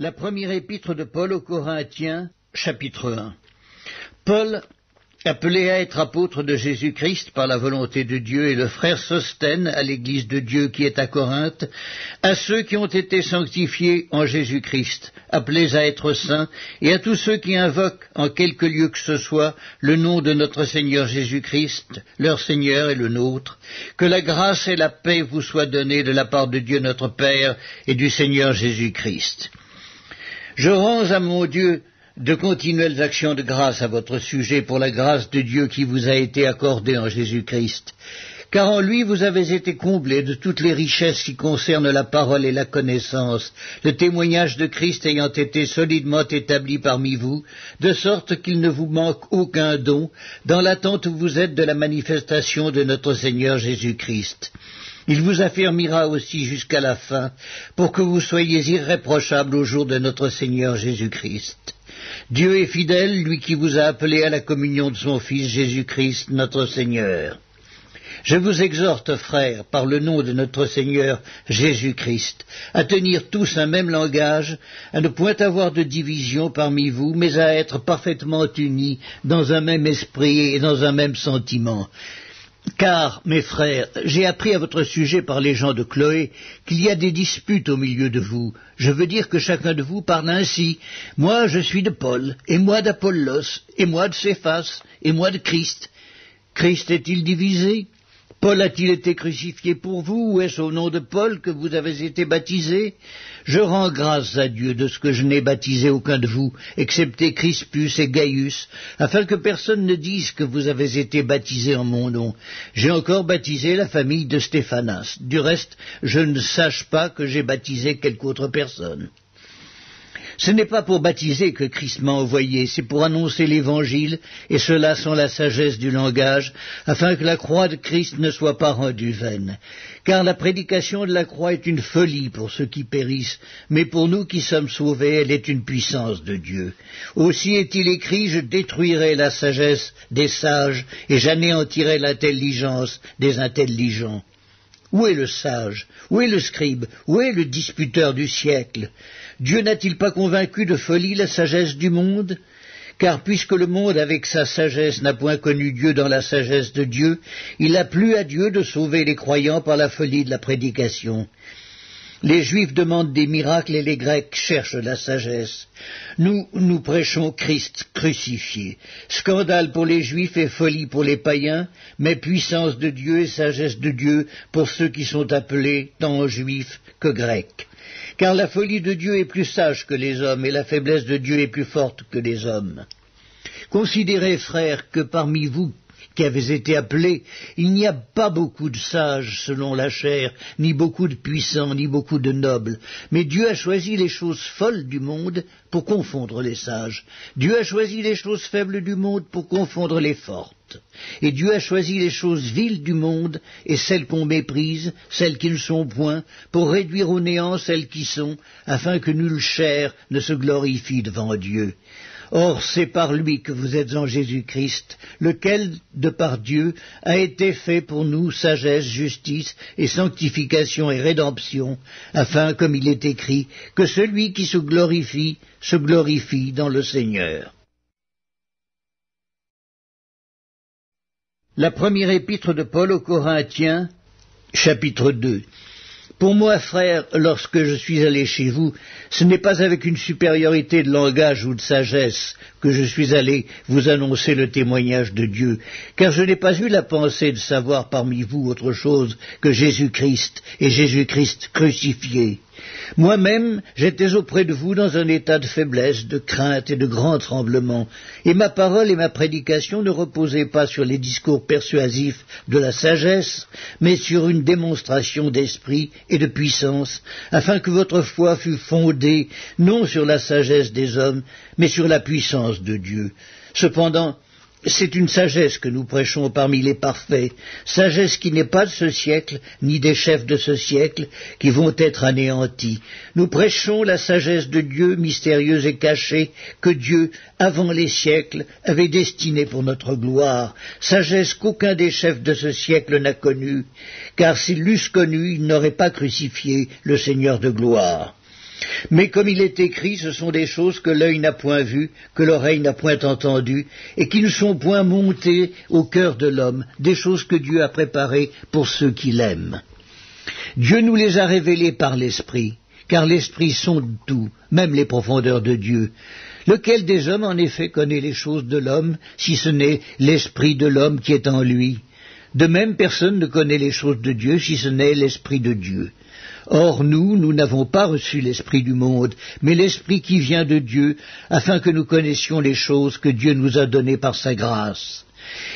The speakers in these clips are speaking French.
La première épître de Paul aux Corinthiens, chapitre 1. Paul, appelé à être apôtre de Jésus-Christ par la volonté de Dieu, et le frère Sostène à l'Église de Dieu qui est à Corinthe, à ceux qui ont été sanctifiés en Jésus-Christ, appelés à être saints, et à tous ceux qui invoquent en quelque lieu que ce soit le nom de notre Seigneur Jésus-Christ, leur Seigneur et le nôtre, que la grâce et la paix vous soient données de la part de Dieu notre Père et du Seigneur Jésus-Christ. Je rends à mon Dieu de continuelles actions de grâce à votre sujet pour la grâce de Dieu qui vous a été accordée en Jésus-Christ. Car en lui vous avez été comblés de toutes les richesses qui concernent la parole et la connaissance, le témoignage de Christ ayant été solidement établi parmi vous, de sorte qu'il ne vous manque aucun don, dans l'attente où vous êtes de la manifestation de notre Seigneur Jésus-Christ. Il vous affermira aussi jusqu'à la fin, pour que vous soyez irréprochables au jour de notre Seigneur Jésus-Christ. Dieu est fidèle, lui qui vous a appelé à la communion de son Fils Jésus-Christ, notre Seigneur. Je vous exhorte, frères, par le nom de notre Seigneur Jésus-Christ, à tenir tous un même langage, à ne point avoir de division parmi vous, mais à être parfaitement unis dans un même esprit et dans un même sentiment. Car, mes frères, j'ai appris à votre sujet par les gens de Chloé qu'il y a des disputes au milieu de vous. Je veux dire que chacun de vous parle ainsi. Moi, je suis de Paul, et moi d'Apollos, et moi de Céphas, et moi de Christ. Christ est-il divisé? Paul a-t-il été crucifié pour vous, ou est-ce au nom de Paul que vous avez été baptisé? Je rends grâce à Dieu de ce que je n'ai baptisé aucun de vous, excepté Crispus et Gaius, afin que personne ne dise que vous avez été baptisé en mon nom. J'ai encore baptisé la famille de Stéphanas. Du reste, je ne sache pas que j'ai baptisé quelque autre personne. Ce n'est pas pour baptiser que Christ m'a envoyé, c'est pour annoncer l'Évangile, et cela sans la sagesse du langage, afin que la croix de Christ ne soit pas rendue vaine. Car la prédication de la croix est une folie pour ceux qui périssent, mais pour nous qui sommes sauvés, elle est une puissance de Dieu. Aussi est-il écrit, je détruirai la sagesse des sages, et j'anéantirai l'intelligence des intelligents. Où est le sage? Où est le scribe? Où est le disputeur du siècle? Dieu n'a-t-il pas convaincu de folie la sagesse du monde? Car puisque le monde avec sa sagesse n'a point connu Dieu dans la sagesse de Dieu, il a plu à Dieu de sauver les croyants par la folie de la prédication. Les Juifs demandent des miracles et les Grecs cherchent la sagesse. Nous, nous prêchons Christ crucifié. Scandale pour les Juifs et folie pour les païens, mais puissance de Dieu et sagesse de Dieu pour ceux qui sont appelés tant Juifs que Grecs. Car la folie de Dieu est plus sage que les hommes et la faiblesse de Dieu est plus forte que les hommes. Considérez, frères, que parmi vous qui avez été appelés, il n'y a pas beaucoup de sages selon la chair, ni beaucoup de puissants, ni beaucoup de nobles, mais Dieu a choisi les choses folles du monde pour confondre les sages. Dieu a choisi les choses faibles du monde pour confondre les fortes. Et Dieu a choisi les choses viles du monde et celles qu'on méprise, celles qui ne sont point, pour réduire au néant celles qui sont, afin que nulle chair ne se glorifie devant Dieu. Or c'est par lui que vous êtes en Jésus-Christ, lequel, de par Dieu, a été fait pour nous sagesse, justice et sanctification et rédemption, afin, comme il est écrit, que celui qui se glorifie se glorifie dans le Seigneur. La première épître de Paul aux Corinthiens, chapitre 2. Pour moi, frère, lorsque je suis allé chez vous, ce n'est pas avec une supériorité de langage ou de sagesse que je suis allé vous annoncer le témoignage de Dieu, car je n'ai pas eu la pensée de savoir parmi vous autre chose que Jésus-Christ et Jésus-Christ crucifié. Moi-même, j'étais auprès de vous dans un état de faiblesse, de crainte et de grand tremblement, et ma parole et ma prédication ne reposaient pas sur les discours persuasifs de la sagesse, mais sur une démonstration d'esprit et de puissance, afin que votre foi fût fondée non sur la sagesse des hommes, mais sur la puissance de Dieu. Cependant, c'est une sagesse que nous prêchons parmi les parfaits, sagesse qui n'est pas de ce siècle, ni des chefs de ce siècle, qui vont être anéantis. Nous prêchons la sagesse de Dieu, mystérieuse et cachée, que Dieu, avant les siècles, avait destinée pour notre gloire, sagesse qu'aucun des chefs de ce siècle n'a connue, car s'ils l'eussent connue, ils n'auraient pas crucifié le Seigneur de gloire. Mais comme il est écrit, ce sont des choses que l'œil n'a point vues, que l'oreille n'a point entendues, et qui ne sont point montées au cœur de l'homme, des choses que Dieu a préparées pour ceux qui l'aiment. Dieu nous les a révélées par l'Esprit, car l'Esprit sonde tout, même les profondeurs de Dieu. Lequel des hommes en effet connaît les choses de l'homme, si ce n'est l'Esprit de l'homme qui est en lui? De même personne ne connaît les choses de Dieu, si ce n'est l'Esprit de Dieu. Or nous, nous n'avons pas reçu l'Esprit du monde, mais l'Esprit qui vient de Dieu, afin que nous connaissions les choses que Dieu nous a données par sa grâce.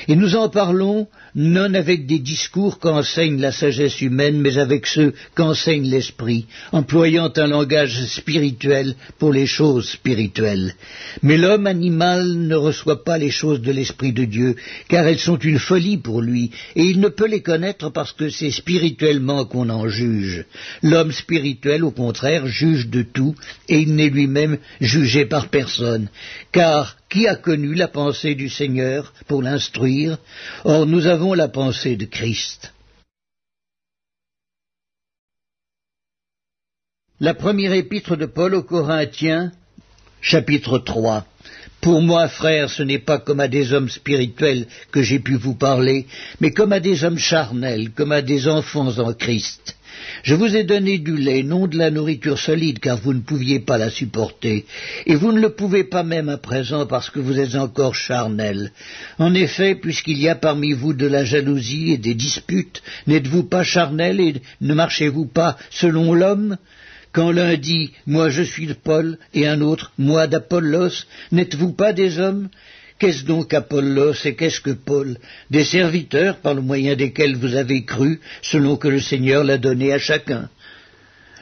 Et nous en parlons non avec des discours qu'enseigne la sagesse humaine, mais avec ceux qu'enseigne l'esprit, employant un langage spirituel pour les choses spirituelles. Mais l'homme animal ne reçoit pas les choses de l'esprit de Dieu, car elles sont une folie pour lui, et il ne peut les connaître parce que c'est spirituellement qu'on en juge. L'homme spirituel, au contraire, juge de tout, et il n'est lui-même jugé par personne, car qui a connu la pensée du Seigneur pour l'instruire? Or nous la pensée de Christ. La première épître de Paul aux Corinthiens, chapitre 3. Pour moi, frères, ce n'est pas comme à des hommes spirituels que j'ai pu vous parler, mais comme à des hommes charnels, comme à des enfants en Christ. Je vous ai donné du lait, non de la nourriture solide, car vous ne pouviez pas la supporter, et vous ne le pouvez pas même à présent parce que vous êtes encore charnel. En effet, puisqu'il y a parmi vous de la jalousie et des disputes, n'êtes-vous pas charnel et ne marchez-vous pas selon l'homme? Quand l'un dit Moi je suis de Paul et un autre Moi d'Apollos, n'êtes-vous pas des hommes? Qu'est-ce donc Apollos et qu'est-ce que Paul? Des serviteurs par le moyen desquels vous avez cru, selon que le Seigneur l'a donné à chacun.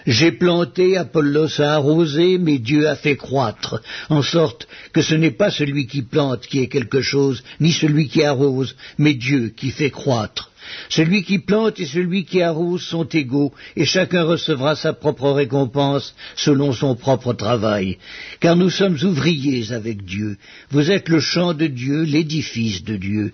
J'ai planté, Apollos a arrosé, mais Dieu a fait croître, en sorte que ce n'est pas celui qui plante qui est quelque chose, ni celui qui arrose, mais Dieu qui fait croître. Celui qui plante et celui qui arrose sont égaux, et chacun recevra sa propre récompense selon son propre travail. Car nous sommes ouvriers avec Dieu. Vous êtes le champ de Dieu, l'édifice de Dieu.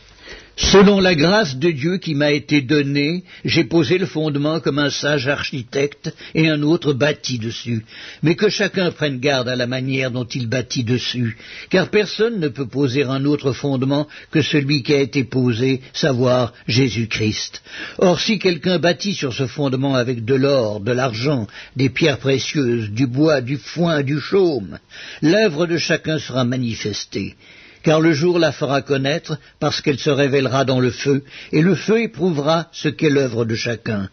Selon la grâce de Dieu qui m'a été donnée, j'ai posé le fondement comme un sage architecte et un autre bâti dessus. Mais que chacun prenne garde à la manière dont il bâtit dessus, car personne ne peut poser un autre fondement que celui qui a été posé, savoir Jésus-Christ. Or si quelqu'un bâtit sur ce fondement avec de l'or, de l'argent, des pierres précieuses, du bois, du foin, du chaume, l'œuvre de chacun sera manifestée car le jour la fera connaître, parce qu'elle se révélera dans le feu, et le feu éprouvera ce qu'est l'œuvre de chacun.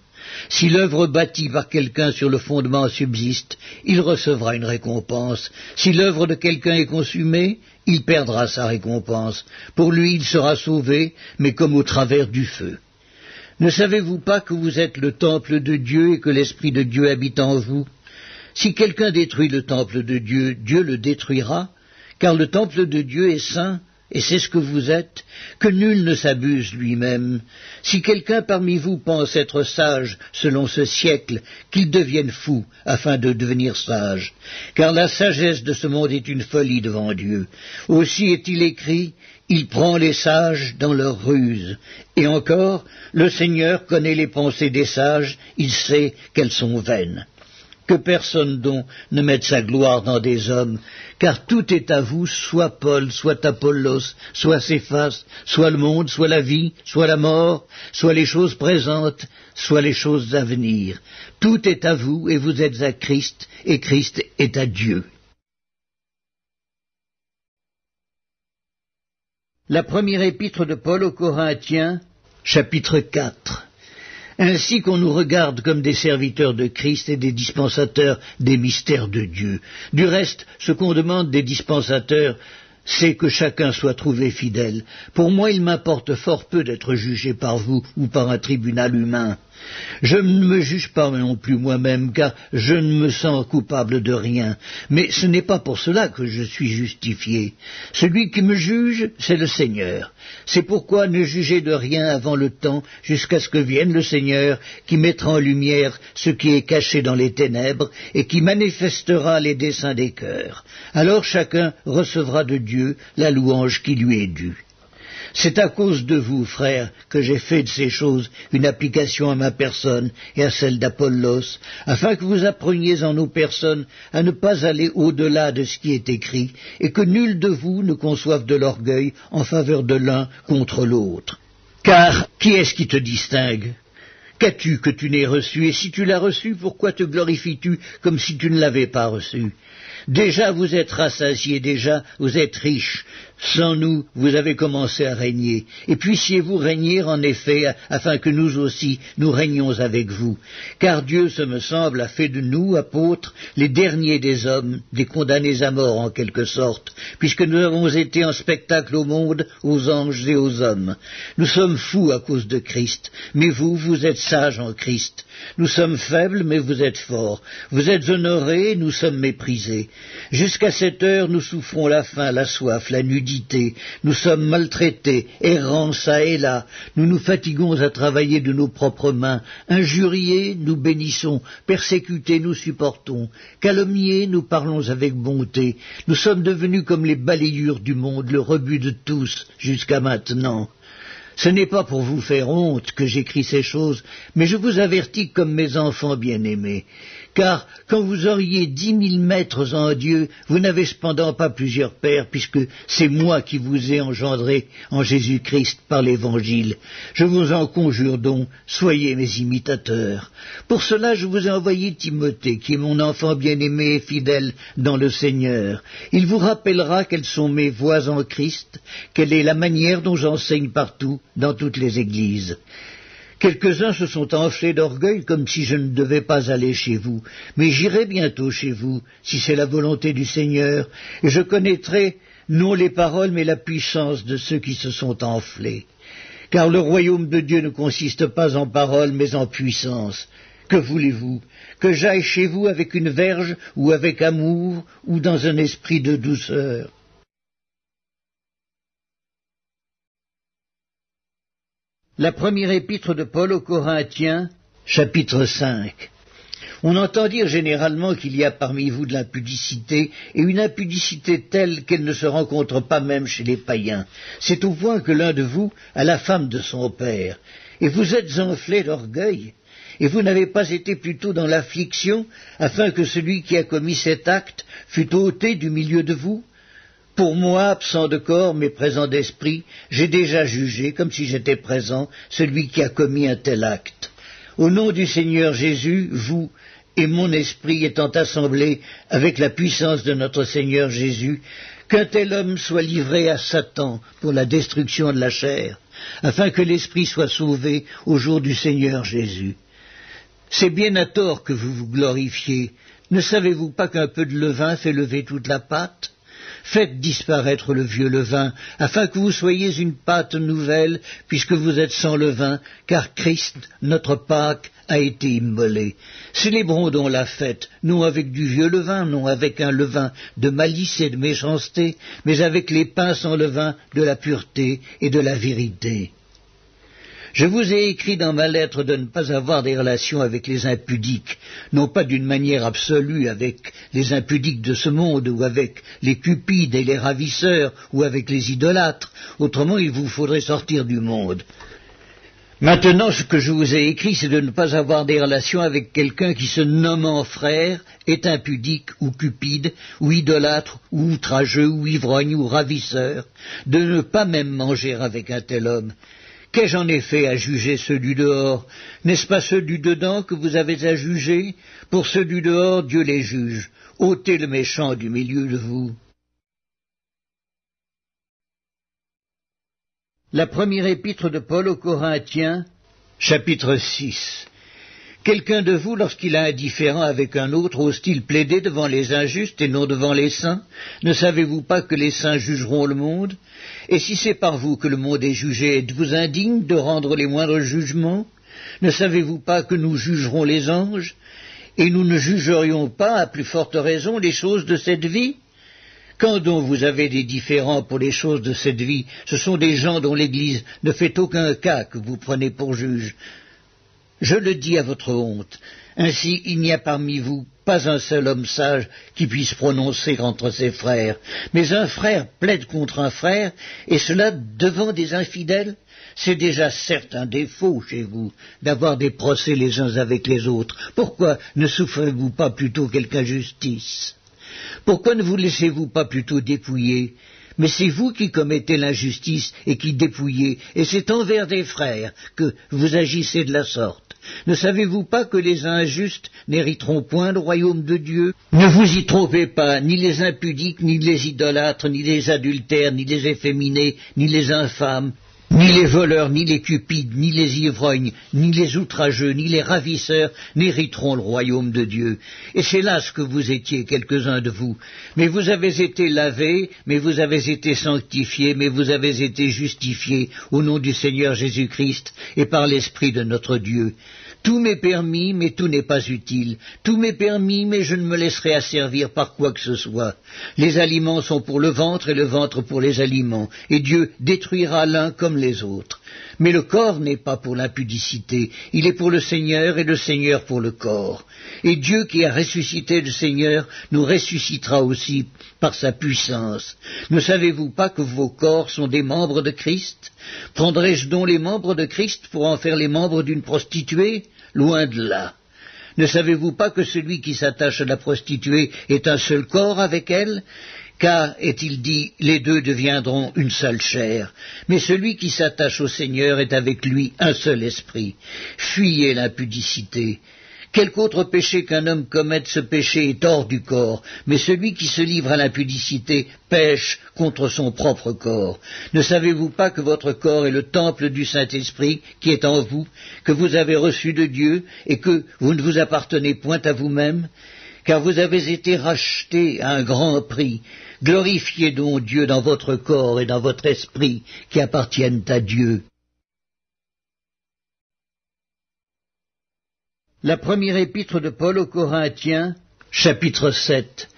Si l'œuvre bâtie par quelqu'un sur le fondement subsiste, il recevra une récompense. Si l'œuvre de quelqu'un est consumée, il perdra sa récompense. Pour lui, il sera sauvé, mais comme au travers du feu. Ne savez-vous pas que vous êtes le temple de Dieu et que l'Esprit de Dieu habite en vous? Si quelqu'un détruit le temple de Dieu, Dieu le détruira, car le temple de Dieu est saint, et c'est ce que vous êtes, que nul ne s'abuse lui-même. Si quelqu'un parmi vous pense être sage selon ce siècle, qu'il devienne fou afin de devenir sage, car la sagesse de ce monde est une folie devant Dieu. Aussi est-il écrit, il prend les sages dans leur ruse. Et encore, le Seigneur connaît les pensées des sages, il sait qu'elles sont vaines que personne donc ne mette sa gloire dans des hommes, car tout est à vous, soit Paul, soit Apollos, soit Céphas, soit le monde, soit la vie, soit la mort, soit les choses présentes, soit les choses à venir. Tout est à vous, et vous êtes à Christ, et Christ est à Dieu. La première épître de Paul aux Corinthiens, chapitre 4 ainsi qu'on nous regarde comme des serviteurs de Christ et des dispensateurs des mystères de Dieu. Du reste, ce qu'on demande des dispensateurs, c'est que chacun soit trouvé fidèle. Pour moi, il m'importe fort peu d'être jugé par vous ou par un tribunal humain. Je ne me juge pas non plus moi-même, car je ne me sens coupable de rien, mais ce n'est pas pour cela que je suis justifié. Celui qui me juge, c'est le Seigneur. C'est pourquoi ne jugez de rien avant le temps, jusqu'à ce que vienne le Seigneur, qui mettra en lumière ce qui est caché dans les ténèbres, et qui manifestera les desseins des cœurs. Alors chacun recevra de Dieu la louange qui lui est due. C'est à cause de vous, frères, que j'ai fait de ces choses une application à ma personne et à celle d'Apollos, afin que vous appreniez en nos personnes à ne pas aller au-delà de ce qui est écrit, et que nul de vous ne conçoive de l'orgueil en faveur de l'un contre l'autre. Car qui est-ce qui te distingue? Qu'as-tu que tu n'aies reçu? Et si tu l'as reçu, pourquoi te glorifies-tu comme si tu ne l'avais pas reçu? Déjà vous êtes rassasiés, déjà vous êtes riches. Sans nous, vous avez commencé à régner. Et puissiez-vous régner en effet, afin que nous aussi nous régnions avec vous. Car Dieu, ce me semble, a fait de nous, apôtres, les derniers des hommes, des condamnés à mort en quelque sorte, puisque nous avons été en spectacle au monde, aux anges et aux hommes. Nous sommes fous à cause de Christ, mais vous, vous êtes sages en Christ. Nous sommes faibles, mais vous êtes forts. Vous êtes honorés, nous sommes méprisés. Jusqu'à cette heure, nous souffrons la faim, la soif, la Nous sommes maltraités, errants çà et là. Nous nous fatiguons à travailler de nos propres mains. Injuriés, nous bénissons. Persécutés, nous supportons. Calomniés, nous parlons avec bonté. Nous sommes devenus comme les balayures du monde, le rebut de tous, jusqu'à maintenant. Ce n'est pas pour vous faire honte que j'écris ces choses, mais je vous avertis comme mes enfants bien-aimés. Car quand vous auriez dix mille maîtres en Dieu, vous n'avez cependant pas plusieurs pères, puisque c'est moi qui vous ai engendré en Jésus-Christ par l'Évangile. Je vous en conjure donc, soyez mes imitateurs. Pour cela, je vous ai envoyé Timothée, qui est mon enfant bien-aimé et fidèle dans le Seigneur. Il vous rappellera quelles sont mes voies en Christ, quelle est la manière dont j'enseigne partout, dans toutes les églises. Quelques-uns se sont enflés d'orgueil comme si je ne devais pas aller chez vous, mais j'irai bientôt chez vous, si c'est la volonté du Seigneur, et je connaîtrai non les paroles mais la puissance de ceux qui se sont enflés. Car le royaume de Dieu ne consiste pas en paroles mais en puissance. Que voulez-vous? Que j'aille chez vous avec une verge ou avec amour ou dans un esprit de douceur? La première épître de Paul aux Corinthiens, chapitre 5. On entend dire généralement qu'il y a parmi vous de l'impudicité, et une impudicité telle qu'elle ne se rencontre pas même chez les païens. C'est au point que l'un de vous a la femme de son père, et vous êtes enflé d'orgueil, et vous n'avez pas été plutôt dans l'affliction, afin que celui qui a commis cet acte fût ôté du milieu de vous pour moi, absent de corps mais présent d'esprit, j'ai déjà jugé, comme si j'étais présent, celui qui a commis un tel acte. Au nom du Seigneur Jésus, vous et mon esprit étant assemblés avec la puissance de notre Seigneur Jésus, qu'un tel homme soit livré à Satan pour la destruction de la chair, afin que l'esprit soit sauvé au jour du Seigneur Jésus. C'est bien à tort que vous vous glorifiez. Ne savez-vous pas qu'un peu de levain fait lever toute la pâte? Faites disparaître le vieux levain, afin que vous soyez une pâte nouvelle, puisque vous êtes sans levain, car Christ, notre Pâque, a été immolé. Célébrons donc la fête, non avec du vieux levain, non avec un levain de malice et de méchanceté, mais avec les pains sans levain de la pureté et de la vérité. Je vous ai écrit dans ma lettre de ne pas avoir des relations avec les impudiques, non pas d'une manière absolue avec les impudiques de ce monde, ou avec les cupides et les ravisseurs, ou avec les idolâtres, autrement il vous faudrait sortir du monde. Maintenant, ce que je vous ai écrit, c'est de ne pas avoir des relations avec quelqu'un qui, se nommant frère, est impudique ou cupide, ou idolâtre, ou outrageux, ou ivrogne, ou ravisseur, de ne pas même manger avec un tel homme, Qu'ai-je en effet à juger ceux du dehors? N'est-ce pas ceux du dedans que vous avez à juger? Pour ceux du dehors, Dieu les juge. ôtez le méchant du milieu de vous. La première épître de Paul aux Corinthiens, chapitre 6. Quelqu'un de vous, lorsqu'il a un différend avec un autre, ose-t-il plaider devant les injustes et non devant les saints? Ne savez-vous pas que les saints jugeront le monde? Et si c'est par vous que le monde est jugé, êtes-vous indigne de rendre les moindres jugements? Ne savez-vous pas que nous jugerons les anges? Et nous ne jugerions pas, à plus forte raison, les choses de cette vie? Quand donc vous avez des différends pour les choses de cette vie, ce sont des gens dont l'Église ne fait aucun cas que vous prenez pour juges. Je le dis à votre honte. Ainsi, il n'y a parmi vous pas un seul homme sage qui puisse prononcer entre ses frères. Mais un frère plaide contre un frère, et cela devant des infidèles c'est déjà certes un défaut chez vous d'avoir des procès les uns avec les autres. Pourquoi ne souffrez-vous pas plutôt quelque injustice? Pourquoi ne vous laissez-vous pas plutôt dépouiller? Mais c'est vous qui commettez l'injustice et qui dépouillez, et c'est envers des frères que vous agissez de la sorte. Ne savez-vous pas que les injustes n'hériteront point le royaume de Dieu? Ne vous y trompez pas, ni les impudiques, ni les idolâtres, ni les adultères, ni les efféminés, ni les infâmes, ni les voleurs, ni les cupides, ni les ivrognes, ni les outrageux, ni les ravisseurs n'hériteront le royaume de Dieu. Et c'est là ce que vous étiez, quelques-uns de vous. Mais vous avez été lavés, mais vous avez été sanctifiés, mais vous avez été justifiés au nom du Seigneur Jésus-Christ et par l'Esprit de notre Dieu. Tout m'est permis, mais tout n'est pas utile. Tout m'est permis, mais je ne me laisserai asservir par quoi que ce soit. Les aliments sont pour le ventre et le ventre pour les aliments, et Dieu détruira l'un comme les autres. Mais le corps n'est pas pour l'impudicité, il est pour le Seigneur et le Seigneur pour le corps. Et Dieu qui a ressuscité le Seigneur nous ressuscitera aussi par sa puissance. Ne savez-vous pas que vos corps sont des membres de Christ? Prendrai-je donc les membres de Christ pour en faire les membres d'une prostituée? Loin de là. Ne savez-vous pas que celui qui s'attache à la prostituée est un seul corps avec elle? Car, est-il dit, les deux deviendront une seule chair. Mais celui qui s'attache au Seigneur est avec lui un seul esprit. Fuyez l'impudicité. Quelque autre péché qu'un homme commette, ce péché est hors du corps, mais celui qui se livre à l'impudicité pêche contre son propre corps. Ne savez-vous pas que votre corps est le temple du Saint-Esprit qui est en vous, que vous avez reçu de Dieu, et que vous ne vous appartenez point à vous-même? Car vous avez été rachetés à un grand prix. Glorifiez donc Dieu dans votre corps et dans votre esprit qui appartiennent à Dieu. La première épître de Paul aux Corinthiens, chapitre 7.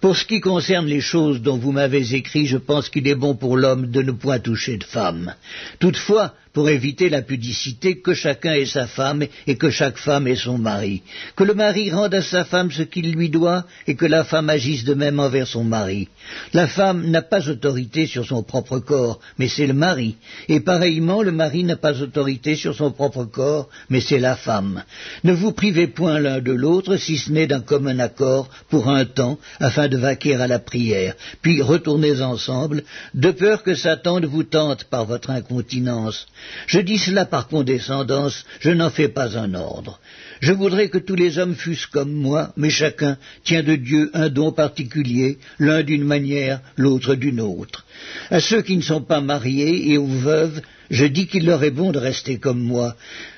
Pour ce qui concerne les choses dont vous m'avez écrit, je pense qu'il est bon pour l'homme de ne point toucher de femme. Toutefois, pour éviter la pudicité, que chacun ait sa femme et que chaque femme ait son mari. Que le mari rende à sa femme ce qu'il lui doit et que la femme agisse de même envers son mari. La femme n'a pas autorité sur son propre corps, mais c'est le mari. Et pareillement, le mari n'a pas autorité sur son propre corps, mais c'est la femme. Ne vous privez point l'un de l'autre, si ce n'est d'un commun accord, pour un temps, afin de vaquer à la prière. Puis retournez ensemble, de peur que Satan ne vous tente par votre incontinence. Je dis cela par condescendance, je n'en fais pas un ordre. Je voudrais que tous les hommes fussent comme moi, mais chacun tient de Dieu un don particulier, l'un d'une manière, l'autre d'une autre. À ceux qui ne sont pas mariés et aux veuves, je dis qu'il leur est bon de rester comme moi,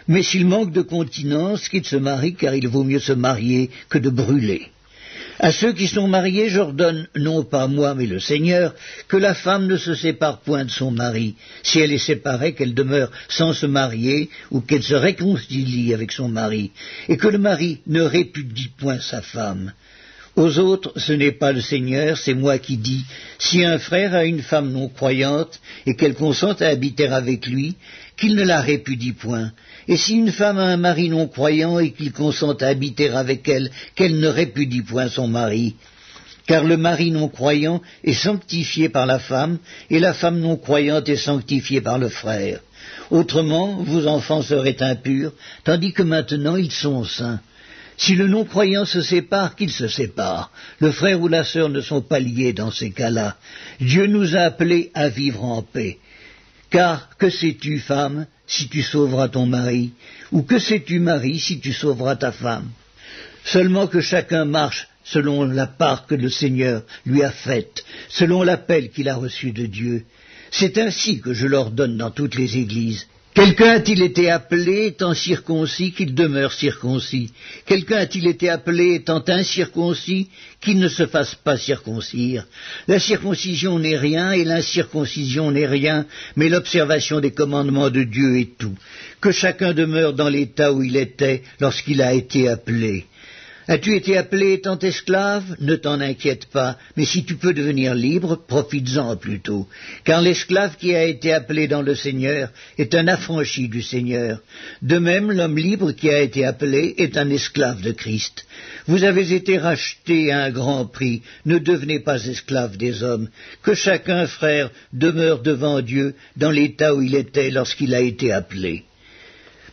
mais s'ils manquent de continence, qu'ils se marient, car il vaut mieux se marier que de brûler. À ceux qui sont mariés, j'ordonne, non pas moi, mais le Seigneur, que la femme ne se sépare point de son mari. Si elle est séparée, qu'elle demeure sans se marier, ou qu'elle se réconcilie avec son mari, et que le mari ne répudie point sa femme. Aux autres, ce n'est pas le Seigneur, c'est moi qui dis, si un frère a une femme non croyante, et qu'elle consente à habiter avec lui, qu'il ne la répudie point, et si une femme a un mari non croyant et qu'il consent à habiter avec elle, qu'elle ne répudie point son mari. Car le mari non croyant est sanctifié par la femme, et la femme non croyante est sanctifiée par le frère. Autrement, vos enfants seraient impurs, tandis que maintenant ils sont saints. Si le non-croyant se sépare, qu'il se sépare. Le frère ou la sœur ne sont pas liés dans ces cas-là. Dieu nous a appelés à vivre en paix. Car que sais-tu, femme, si tu sauveras ton mari, ou que sais-tu, mari, si tu sauveras ta femme? Seulement que chacun marche selon la part que le Seigneur lui a faite, selon l'appel qu'il a reçu de Dieu. C'est ainsi que je l'ordonne dans toutes les églises. Quelqu'un a-t-il été appelé étant circoncis qu'il demeure circoncis Quelqu'un a-t-il été appelé étant incirconcis qu'il ne se fasse pas circoncire La circoncision n'est rien et l'incirconcision n'est rien, mais l'observation des commandements de Dieu est tout. Que chacun demeure dans l'état où il était lorsqu'il a été appelé. As-tu été appelé étant esclave? Ne t'en inquiète pas, mais si tu peux devenir libre, profites-en plutôt. Car l'esclave qui a été appelé dans le Seigneur est un affranchi du Seigneur. De même, l'homme libre qui a été appelé est un esclave de Christ. Vous avez été rachetés à un grand prix, ne devenez pas esclaves des hommes. Que chacun, frère, demeure devant Dieu dans l'état où il était lorsqu'il a été appelé.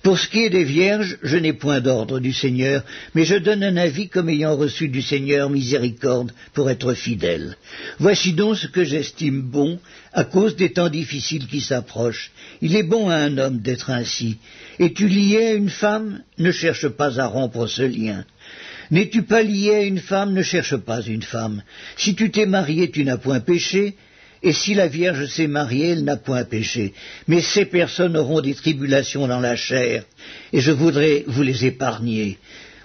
Pour ce qui est des vierges, je n'ai point d'ordre du Seigneur, mais je donne un avis comme ayant reçu du Seigneur miséricorde pour être fidèle. Voici donc ce que j'estime bon à cause des temps difficiles qui s'approchent. Il est bon à un homme d'être ainsi. Es-tu lié à une femme? Ne cherche pas à rompre ce lien. N'es-tu pas lié à une femme? Ne cherche pas une femme. Si tu t'es marié, tu n'as point péché. Et si la Vierge s'est mariée, elle n'a point péché. Mais ces personnes auront des tribulations dans la chair, et je voudrais vous les épargner.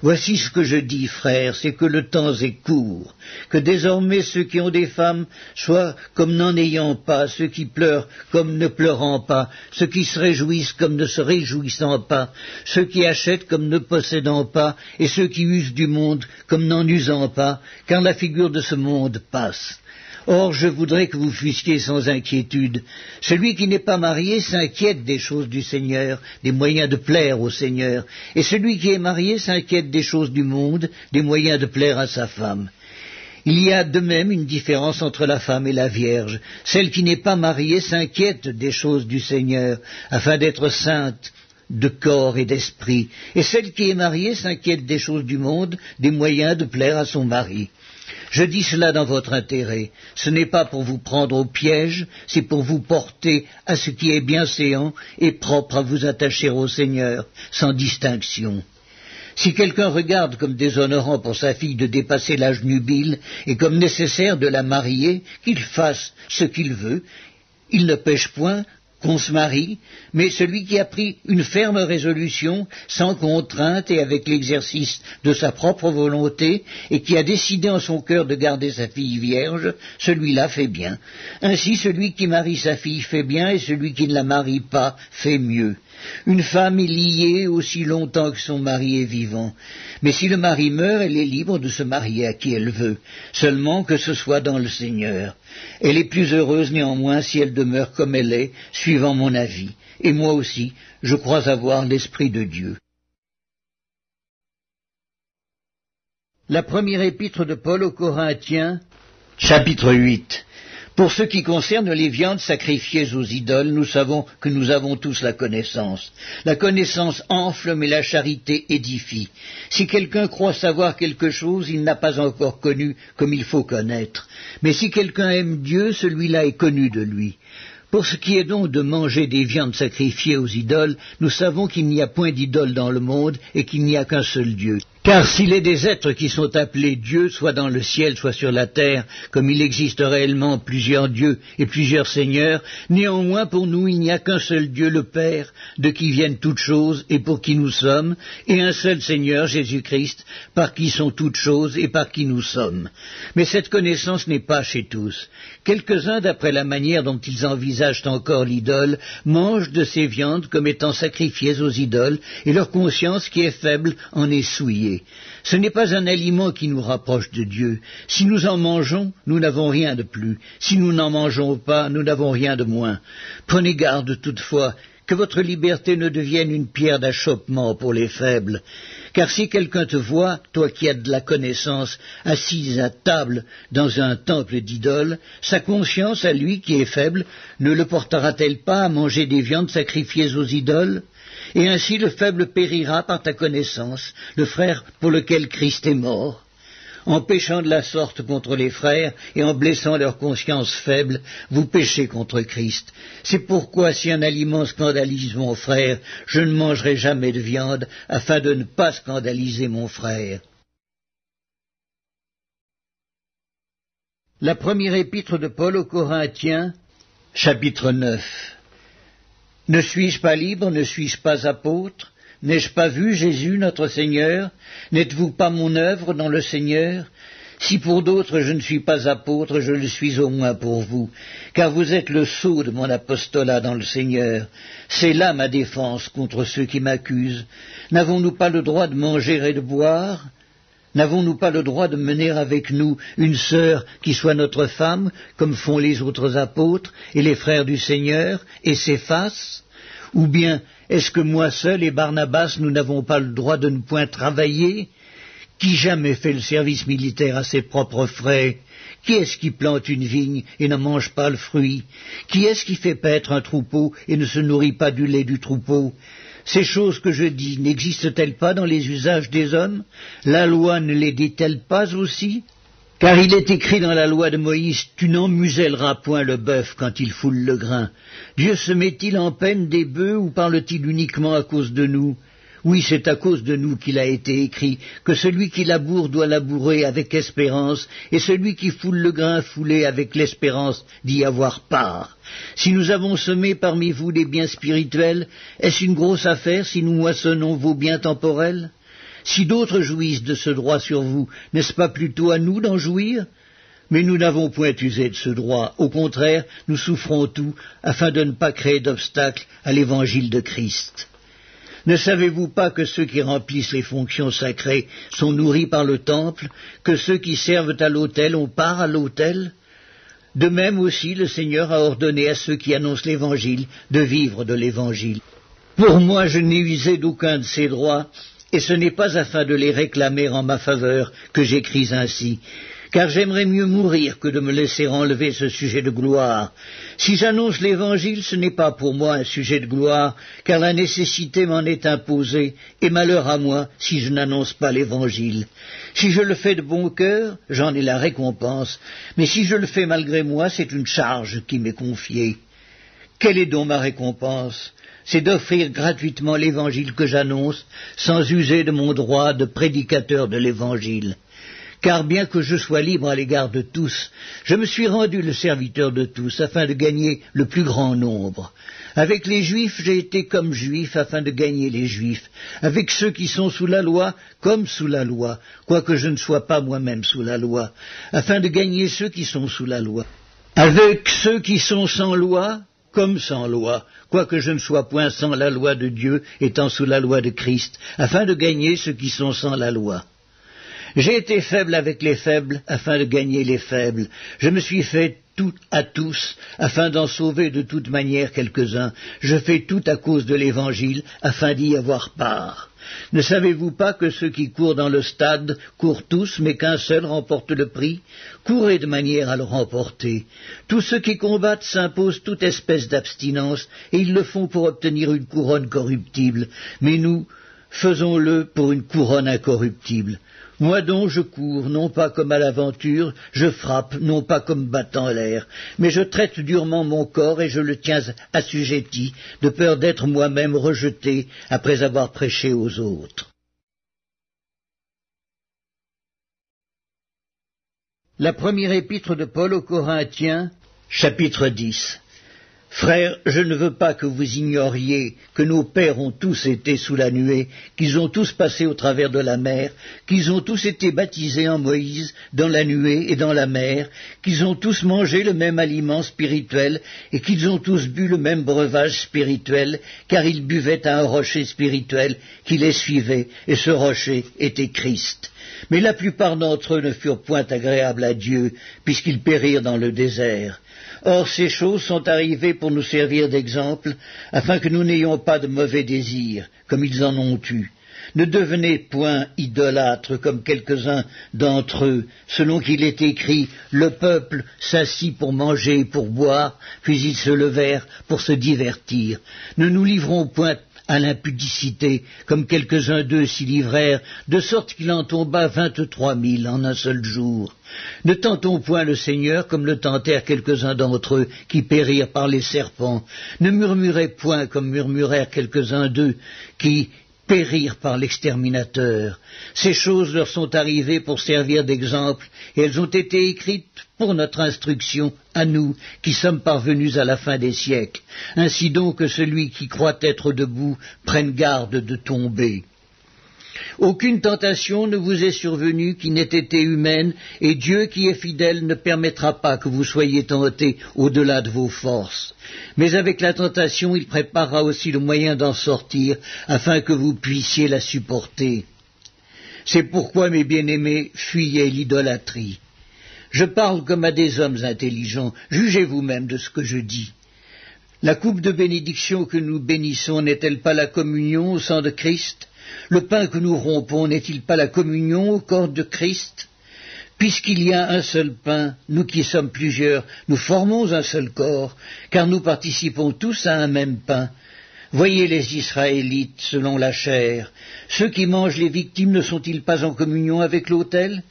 Voici ce que je dis, frères, c'est que le temps est court, que désormais ceux qui ont des femmes soient comme n'en ayant pas, ceux qui pleurent comme ne pleurant pas, ceux qui se réjouissent comme ne se réjouissant pas, ceux qui achètent comme ne possédant pas, et ceux qui usent du monde comme n'en usant pas, car la figure de ce monde passe. Or, je voudrais que vous fussiez sans inquiétude. Celui qui n'est pas marié s'inquiète des choses du Seigneur, des moyens de plaire au Seigneur, et celui qui est marié s'inquiète des choses du monde, des moyens de plaire à sa femme. Il y a de même une différence entre la femme et la Vierge. Celle qui n'est pas mariée s'inquiète des choses du Seigneur, afin d'être sainte de corps et d'esprit, et celle qui est mariée s'inquiète des choses du monde, des moyens de plaire à son mari. Je dis cela dans votre intérêt. Ce n'est pas pour vous prendre au piège, c'est pour vous porter à ce qui est bienséant et propre à vous attacher au Seigneur, sans distinction. Si quelqu'un regarde comme déshonorant pour sa fille de dépasser l'âge nubile et comme nécessaire de la marier, qu'il fasse ce qu'il veut, il ne pêche point, qu'on se marie, mais celui qui a pris une ferme résolution, sans contrainte et avec l'exercice de sa propre volonté, et qui a décidé en son cœur de garder sa fille vierge, celui-là fait bien. Ainsi celui qui marie sa fille fait bien, et celui qui ne la marie pas fait mieux. Une femme est liée aussi longtemps que son mari est vivant. Mais si le mari meurt, elle est libre de se marier à qui elle veut, seulement que ce soit dans le Seigneur. Elle est plus heureuse néanmoins si elle demeure comme elle est, suivant mon avis. Et moi aussi, je crois avoir l'Esprit de Dieu. La première épître de Paul aux Corinthiens, chapitre 8. Pour ce qui concerne les viandes sacrifiées aux idoles, nous savons que nous avons tous la connaissance. La connaissance enfle, mais la charité édifie. Si quelqu'un croit savoir quelque chose, il n'a pas encore connu comme il faut connaître. Mais si quelqu'un aime Dieu, celui-là est connu de lui. Pour ce qui est donc de manger des viandes sacrifiées aux idoles, nous savons qu'il n'y a point d'idole dans le monde et qu'il n'y a qu'un seul Dieu. Car s'il est des êtres qui sont appelés dieux, soit dans le ciel, soit sur la terre, comme il existe réellement plusieurs dieux et plusieurs seigneurs, néanmoins pour nous il n'y a qu'un seul Dieu le Père, de qui viennent toutes choses et pour qui nous sommes, et un seul Seigneur, Jésus-Christ, par qui sont toutes choses et par qui nous sommes. Mais cette connaissance n'est pas chez tous. Quelques-uns, d'après la manière dont ils envisagent encore l'idole, mangent de ces viandes comme étant sacrifiées aux idoles, et leur conscience qui est faible en est souillée. Ce n'est pas un aliment qui nous rapproche de Dieu. Si nous en mangeons, nous n'avons rien de plus. Si nous n'en mangeons pas, nous n'avons rien de moins. Prenez garde toutefois que votre liberté ne devienne une pierre d'achoppement pour les faibles. Car si quelqu'un te voit, toi qui as de la connaissance, assise à table dans un temple d'idoles, sa conscience à lui qui est faible ne le portera-t-elle pas à manger des viandes sacrifiées aux idoles? Et ainsi le faible périra par ta connaissance, le frère pour lequel Christ est mort. En péchant de la sorte contre les frères et en blessant leur conscience faible, vous péchez contre Christ. C'est pourquoi si un aliment scandalise mon frère, je ne mangerai jamais de viande, afin de ne pas scandaliser mon frère. La première épître de Paul aux Corinthiens, chapitre 9. Ne suis-je pas libre, ne suis-je pas apôtre? N'ai-je pas vu Jésus notre Seigneur? N'êtes-vous pas mon œuvre dans le Seigneur? Si pour d'autres je ne suis pas apôtre, je le suis au moins pour vous, car vous êtes le sceau de mon apostolat dans le Seigneur. C'est là ma défense contre ceux qui m'accusent. N'avons-nous pas le droit de manger et de boire? N'avons-nous pas le droit de mener avec nous une sœur qui soit notre femme, comme font les autres apôtres et les frères du Seigneur, et s'efface Ou bien est-ce que moi seul et Barnabas, nous n'avons pas le droit de ne point travailler? Qui jamais fait le service militaire à ses propres frais? Qui est-ce qui plante une vigne et n'en mange pas le fruit? Qui est-ce qui fait paître un troupeau et ne se nourrit pas du lait du troupeau? Ces choses que je dis n'existent-elles pas dans les usages des hommes? La loi ne les dit-elle pas aussi? Car il est écrit dans la loi de Moïse, Tu n'en muselleras point le bœuf quand il foule le grain. Dieu se met-il en peine des bœufs ou parle-t-il uniquement à cause de nous? Oui, c'est à cause de nous qu'il a été écrit que celui qui laboure doit labourer avec espérance, et celui qui foule le grain foulé avec l'espérance d'y avoir part. Si nous avons semé parmi vous des biens spirituels, est-ce une grosse affaire si nous moissonnons vos biens temporels? Si d'autres jouissent de ce droit sur vous, n'est-ce pas plutôt à nous d'en jouir? Mais nous n'avons point usé de ce droit. Au contraire, nous souffrons tout afin de ne pas créer d'obstacles à l'évangile de Christ. Ne savez-vous pas que ceux qui remplissent les fonctions sacrées sont nourris par le temple, que ceux qui servent à l'autel ont part à l'autel? De même aussi le Seigneur a ordonné à ceux qui annoncent l'Évangile de vivre de l'Évangile. Pour moi je n'ai usé d'aucun de ces droits, et ce n'est pas afin de les réclamer en ma faveur que j'écris ainsi, car j'aimerais mieux mourir que de me laisser enlever ce sujet de gloire. Si j'annonce l'Évangile, ce n'est pas pour moi un sujet de gloire, car la nécessité m'en est imposée, et malheur à moi si je n'annonce pas l'Évangile. Si je le fais de bon cœur, j'en ai la récompense, mais si je le fais malgré moi, c'est une charge qui m'est confiée. Quelle est donc ma récompense? C'est d'offrir gratuitement l'évangile que j'annonce, sans user de mon droit de prédicateur de l'évangile car bien que je sois libre à l'égard de tous, je me suis rendu le serviteur de tous, afin de gagner le plus grand nombre. Avec les Juifs, j'ai été comme Juif afin de gagner les Juifs, avec ceux qui sont sous la loi, comme sous la loi, quoique je ne sois pas moi-même sous la loi, afin de gagner ceux qui sont sous la loi. Avec ceux qui sont sans loi, comme sans loi, quoique je ne sois point sans la loi de Dieu, étant sous la loi de Christ, afin de gagner ceux qui sont sans la loi. J'ai été faible avec les faibles afin de gagner les faibles. Je me suis fait tout à tous afin d'en sauver de toute manière quelques-uns. Je fais tout à cause de l'Évangile afin d'y avoir part. Ne savez-vous pas que ceux qui courent dans le stade courent tous, mais qu'un seul remporte le prix? Courez de manière à le remporter. Tous ceux qui combattent s'imposent toute espèce d'abstinence, et ils le font pour obtenir une couronne corruptible. Mais nous, faisons-le pour une couronne incorruptible. Moi donc je cours, non pas comme à l'aventure, je frappe, non pas comme battant l'air, mais je traite durement mon corps et je le tiens assujetti, de peur d'être moi-même rejeté après avoir prêché aux autres. La première épître de Paul aux Corinthiens, chapitre 10. Frères, je ne veux pas que vous ignoriez que nos pères ont tous été sous la nuée, qu'ils ont tous passé au travers de la mer, qu'ils ont tous été baptisés en Moïse dans la nuée et dans la mer, qu'ils ont tous mangé le même aliment spirituel et qu'ils ont tous bu le même breuvage spirituel, car ils buvaient à un rocher spirituel qui les suivait, et ce rocher était Christ. Mais la plupart d'entre eux ne furent point agréables à Dieu, puisqu'ils périrent dans le désert. Or ces choses sont arrivées pour nous servir d'exemple, afin que nous n'ayons pas de mauvais désirs, comme ils en ont eu. Ne devenez point idolâtres comme quelques-uns d'entre eux, selon qu'il est écrit Le peuple s'assit pour manger et pour boire, puis ils se levèrent pour se divertir. Ne nous livrons point à l'impudicité, comme quelques-uns d'eux s'y livrèrent, de sorte qu'il en tomba vingt-trois mille en un seul jour. Ne tentons point le Seigneur comme le tentèrent quelques-uns d'entre eux qui périrent par les serpents. Ne murmurez point comme murmurèrent quelques-uns d'eux qui périrent par l'exterminateur. Ces choses leur sont arrivées pour servir d'exemple, et elles ont été écrites pour notre instruction, à nous, qui sommes parvenus à la fin des siècles. Ainsi donc que celui qui croit être debout prenne garde de tomber. Aucune tentation ne vous est survenue qui n'ait été humaine, et Dieu qui est fidèle ne permettra pas que vous soyez tentés au-delà de vos forces. Mais avec la tentation, il préparera aussi le moyen d'en sortir, afin que vous puissiez la supporter. C'est pourquoi, mes bien-aimés, fuyez l'idolâtrie. Je parle comme à des hommes intelligents. Jugez vous-même de ce que je dis. La coupe de bénédiction que nous bénissons n'est-elle pas la communion au sang de Christ? Le pain que nous rompons n'est-il pas la communion au corps de Christ Puisqu'il y a un seul pain, nous qui sommes plusieurs, nous formons un seul corps, car nous participons tous à un même pain. Voyez les Israélites selon la chair. Ceux qui mangent les victimes ne sont-ils pas en communion avec l'autel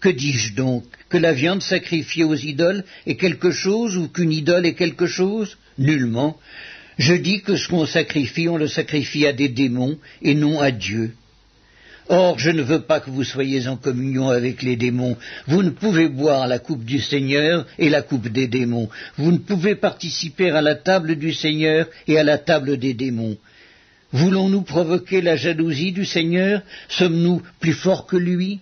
Que dis-je donc Que la viande sacrifiée aux idoles est quelque chose ou qu'une idole est quelque chose Nullement. Je dis que ce qu'on sacrifie, on le sacrifie à des démons et non à Dieu. Or, je ne veux pas que vous soyez en communion avec les démons. Vous ne pouvez boire la coupe du Seigneur et la coupe des démons. Vous ne pouvez participer à la table du Seigneur et à la table des démons. Voulons-nous provoquer la jalousie du Seigneur? Sommes-nous plus forts que lui?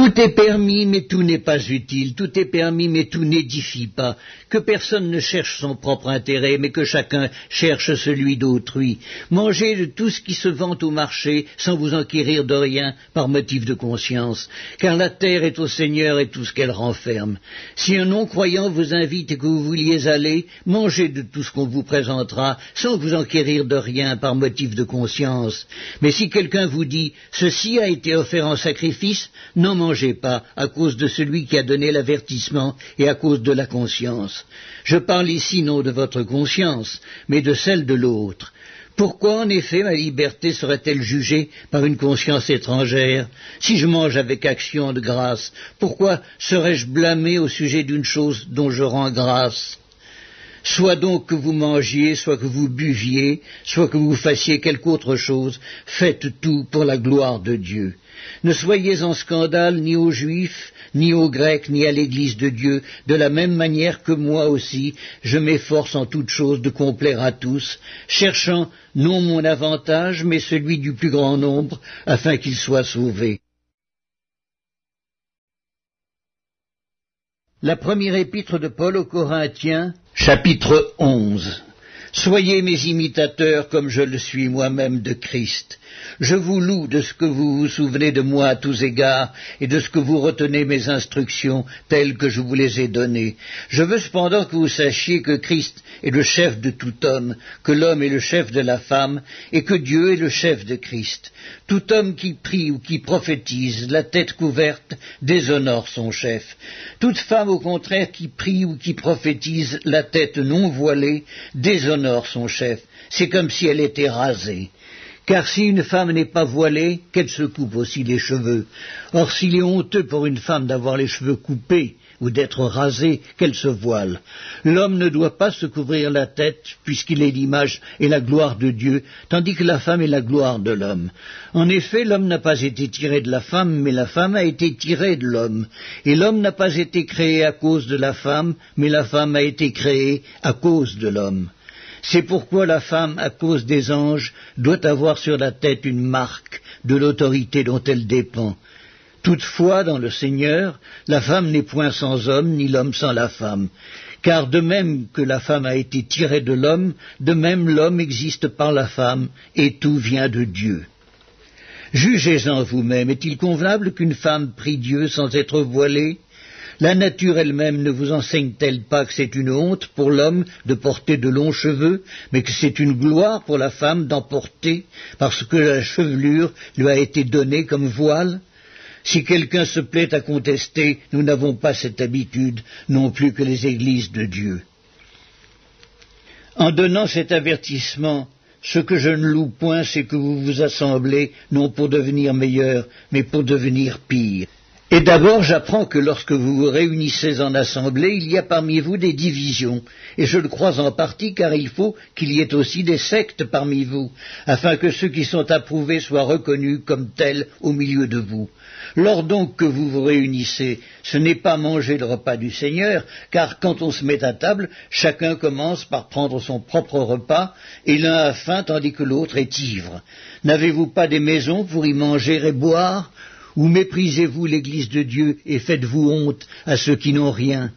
Tout est permis, mais tout n'est pas utile. Tout est permis, mais tout n'édifie pas. Que personne ne cherche son propre intérêt, mais que chacun cherche celui d'autrui. Mangez de tout ce qui se vend au marché, sans vous enquérir de rien, par motif de conscience. Car la terre est au Seigneur et tout ce qu'elle renferme. Si un non-croyant vous invite et que vous vouliez aller, mangez de tout ce qu'on vous présentera, sans vous enquérir de rien, par motif de conscience. Mais si quelqu'un vous dit, ceci a été offert en sacrifice, non mangez pas à cause de celui qui a donné l'avertissement et à cause de la conscience. Je parle ici non de votre conscience, mais de celle de l'autre. Pourquoi en effet ma liberté serait-elle jugée par une conscience étrangère? Si je mange avec action de grâce, pourquoi serais-je blâmé au sujet d'une chose dont je rends grâce? Soit donc que vous mangiez, soit que vous buviez, soit que vous fassiez quelque autre chose, faites tout pour la gloire de Dieu. Ne soyez en scandale ni aux Juifs, ni aux Grecs, ni à l'Église de Dieu, de la même manière que moi aussi, je m'efforce en toute chose de complaire à tous, cherchant non mon avantage, mais celui du plus grand nombre, afin qu'ils soient sauvés. La première épître de Paul aux Corinthiens, chapitre 11. Soyez mes imitateurs comme je le suis moi-même de Christ. Je vous loue de ce que vous vous souvenez de moi à tous égards et de ce que vous retenez mes instructions telles que je vous les ai données. Je veux cependant que vous sachiez que Christ est le chef de tout homme, que l'homme est le chef de la femme et que Dieu est le chef de Christ. Tout homme qui prie ou qui prophétise, la tête couverte, déshonore son chef. Toute femme, au contraire, qui prie ou qui prophétise, la tête non voilée, déshonore son chef. C'est comme si elle était rasée. Car si une femme n'est pas voilée, qu'elle se coupe aussi les cheveux. Or s'il est honteux pour une femme d'avoir les cheveux coupés ou d'être rasée, qu'elle se voile. L'homme ne doit pas se couvrir la tête, puisqu'il est l'image et la gloire de Dieu, tandis que la femme est la gloire de l'homme. En effet, l'homme n'a pas été tiré de la femme, mais la femme a été tirée de l'homme. Et l'homme n'a pas été créé à cause de la femme, mais la femme a été créée à cause de l'homme. C'est pourquoi la femme, à cause des anges, doit avoir sur la tête une marque de l'autorité dont elle dépend. Toutefois, dans le Seigneur, la femme n'est point sans homme, ni l'homme sans la femme. Car de même que la femme a été tirée de l'homme, de même l'homme existe par la femme, et tout vient de Dieu. Jugez-en vous-même, est-il convenable qu'une femme prie Dieu sans être voilée? La nature elle-même ne vous enseigne-t-elle pas que c'est une honte pour l'homme de porter de longs cheveux, mais que c'est une gloire pour la femme d'en porter, parce que la chevelure lui a été donnée comme voile? Si quelqu'un se plaît à contester, nous n'avons pas cette habitude, non plus que les églises de Dieu. En donnant cet avertissement, ce que je ne loue point, c'est que vous vous assemblez non pour devenir meilleur, mais pour devenir pire. Et d'abord, j'apprends que lorsque vous vous réunissez en assemblée, il y a parmi vous des divisions, et je le crois en partie car il faut qu'il y ait aussi des sectes parmi vous, afin que ceux qui sont approuvés soient reconnus comme tels au milieu de vous. Lors donc que vous vous réunissez, ce n'est pas manger le repas du Seigneur, car quand on se met à table, chacun commence par prendre son propre repas, et l'un a faim tandis que l'autre est ivre. N'avez-vous pas des maisons pour y manger et boire? Ou méprisez-vous l'Église de Dieu et faites-vous honte à ceux qui n'ont rien?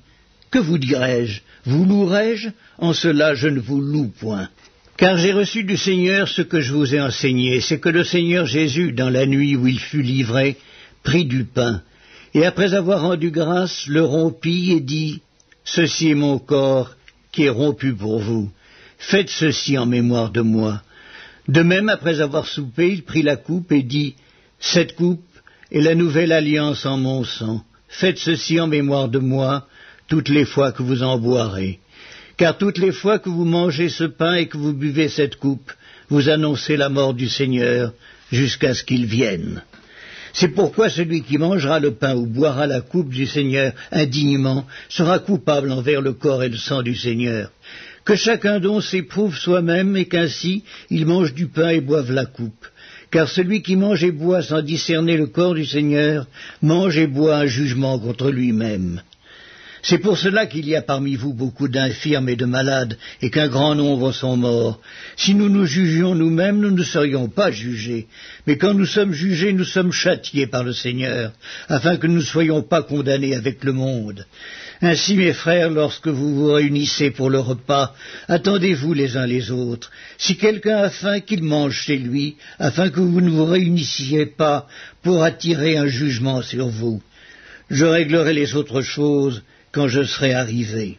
Que vous dirais-je? Vous louerai-je En cela je ne vous loue point. Car j'ai reçu du Seigneur ce que je vous ai enseigné, c'est que le Seigneur Jésus, dans la nuit où il fut livré, prit du pain, et après avoir rendu grâce, le rompit et dit, Ceci est mon corps qui est rompu pour vous. Faites ceci en mémoire de moi. De même, après avoir soupé, il prit la coupe et dit, Cette coupe est la nouvelle alliance en mon sang. Faites ceci en mémoire de moi toutes les fois que vous en boirez. Car toutes les fois que vous mangez ce pain et que vous buvez cette coupe, vous annoncez la mort du Seigneur jusqu'à ce qu'il vienne. C'est pourquoi celui qui mangera le pain ou boira la coupe du Seigneur indignement sera coupable envers le corps et le sang du Seigneur. Que chacun donc s'éprouve soi-même et qu'ainsi il mange du pain et boive la coupe. Car celui qui mange et boit sans discerner le corps du Seigneur mange et boit un jugement contre lui-même. C'est pour cela qu'il y a parmi vous beaucoup d'infirmes et de malades, et qu'un grand nombre sont morts. Si nous nous jugions nous-mêmes, nous ne serions pas jugés. Mais quand nous sommes jugés, nous sommes châtiés par le Seigneur, afin que nous ne soyons pas condamnés avec le monde. Ainsi, mes frères, lorsque vous vous réunissez pour le repas, attendez-vous les uns les autres. Si quelqu'un a faim, qu'il mange chez lui, afin que vous ne vous réunissiez pas pour attirer un jugement sur vous. Je réglerai les autres choses quand je serai arrivé.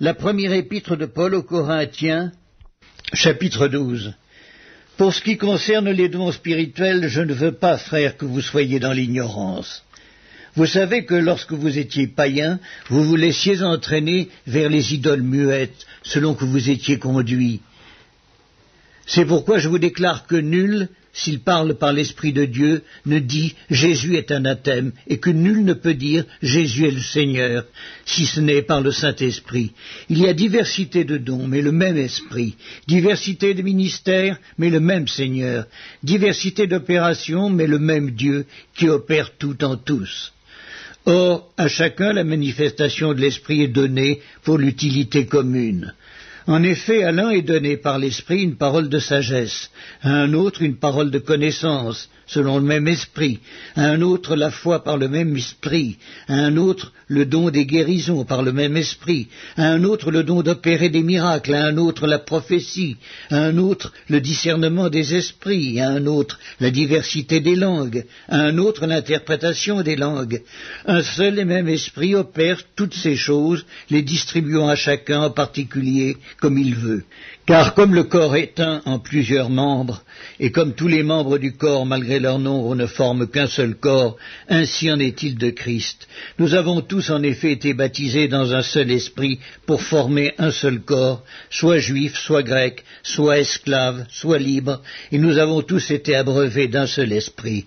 La première épître de Paul aux Corinthiens, chapitre 12. Pour ce qui concerne les dons spirituels, je ne veux pas, frères, que vous soyez dans l'ignorance. Vous savez que lorsque vous étiez païen, vous vous laissiez entraîner vers les idoles muettes, selon que vous étiez conduits. C'est pourquoi je vous déclare que nul, s'il parle par l'Esprit de Dieu, ne dit Jésus est anathème, et que nul ne peut dire Jésus est le Seigneur, si ce n'est par le Saint-Esprit. Il y a diversité de dons, mais le même Esprit, diversité de ministères, mais le même Seigneur, diversité d'opérations, mais le même Dieu, qui opère tout en tous. Or, à chacun la manifestation de l'Esprit est donnée pour l'utilité commune. En effet, à l'un est donné par l'Esprit une parole de sagesse, à un autre une parole de connaissance, selon le même esprit, à un autre la foi par le même esprit, à un autre le don des guérisons par le même esprit, à un autre le don d'opérer des miracles, à un autre la prophétie, à un autre le discernement des esprits, à un autre la diversité des langues, à un autre l'interprétation des langues. Un seul et même esprit opère toutes ces choses, les distribuant à chacun en particulier comme il veut. Car comme le corps est un en plusieurs membres, et comme tous les membres du corps, malgré leur nombre, ne forment qu'un seul corps, ainsi en est-il de Christ. Nous avons tous en effet été baptisés dans un seul esprit pour former un seul corps, soit juifs, soit grecs, soit esclaves, soit libres, et nous avons tous été abreuvés d'un seul esprit.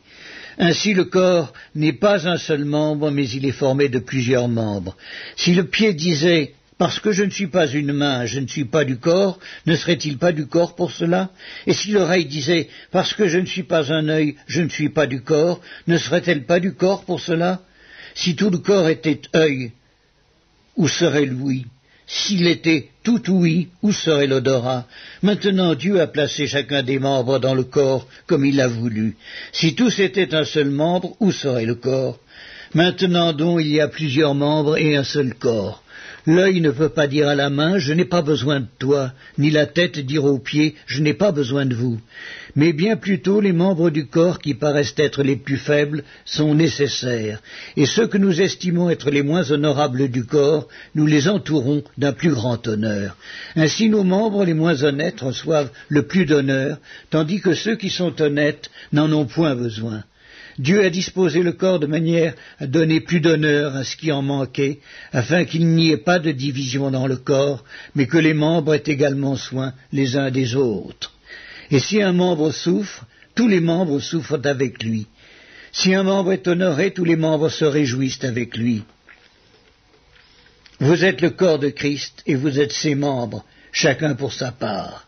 Ainsi le corps n'est pas un seul membre, mais il est formé de plusieurs membres. Si le pied disait parce que je ne suis pas une main, je ne suis pas du corps, ne serait-il pas du corps pour cela? Et si l'oreille disait Parce que je ne suis pas un œil, je ne suis pas du corps, ne serait-elle pas du corps pour cela? Si tout le corps était œil, où serait l'ouïe S'il était tout ouïe, où serait l'odorat? Maintenant Dieu a placé chacun des membres dans le corps comme il l'a voulu. Si tous étaient un seul membre, où serait le corps? Maintenant donc il y a plusieurs membres et un seul corps. L'œil ne peut pas dire à la main Je n'ai pas besoin de toi, ni la tête dire aux pieds Je n'ai pas besoin de vous. Mais bien plutôt les membres du corps qui paraissent être les plus faibles sont nécessaires, et ceux que nous estimons être les moins honorables du corps, nous les entourons d'un plus grand honneur. Ainsi nos membres les moins honnêtes reçoivent le plus d'honneur, tandis que ceux qui sont honnêtes n'en ont point besoin. Dieu a disposé le corps de manière à donner plus d'honneur à ce qui en manquait, afin qu'il n'y ait pas de division dans le corps, mais que les membres aient également soin les uns des autres. Et si un membre souffre, tous les membres souffrent avec lui. Si un membre est honoré, tous les membres se réjouissent avec lui. Vous êtes le corps de Christ et vous êtes ses membres, chacun pour sa part.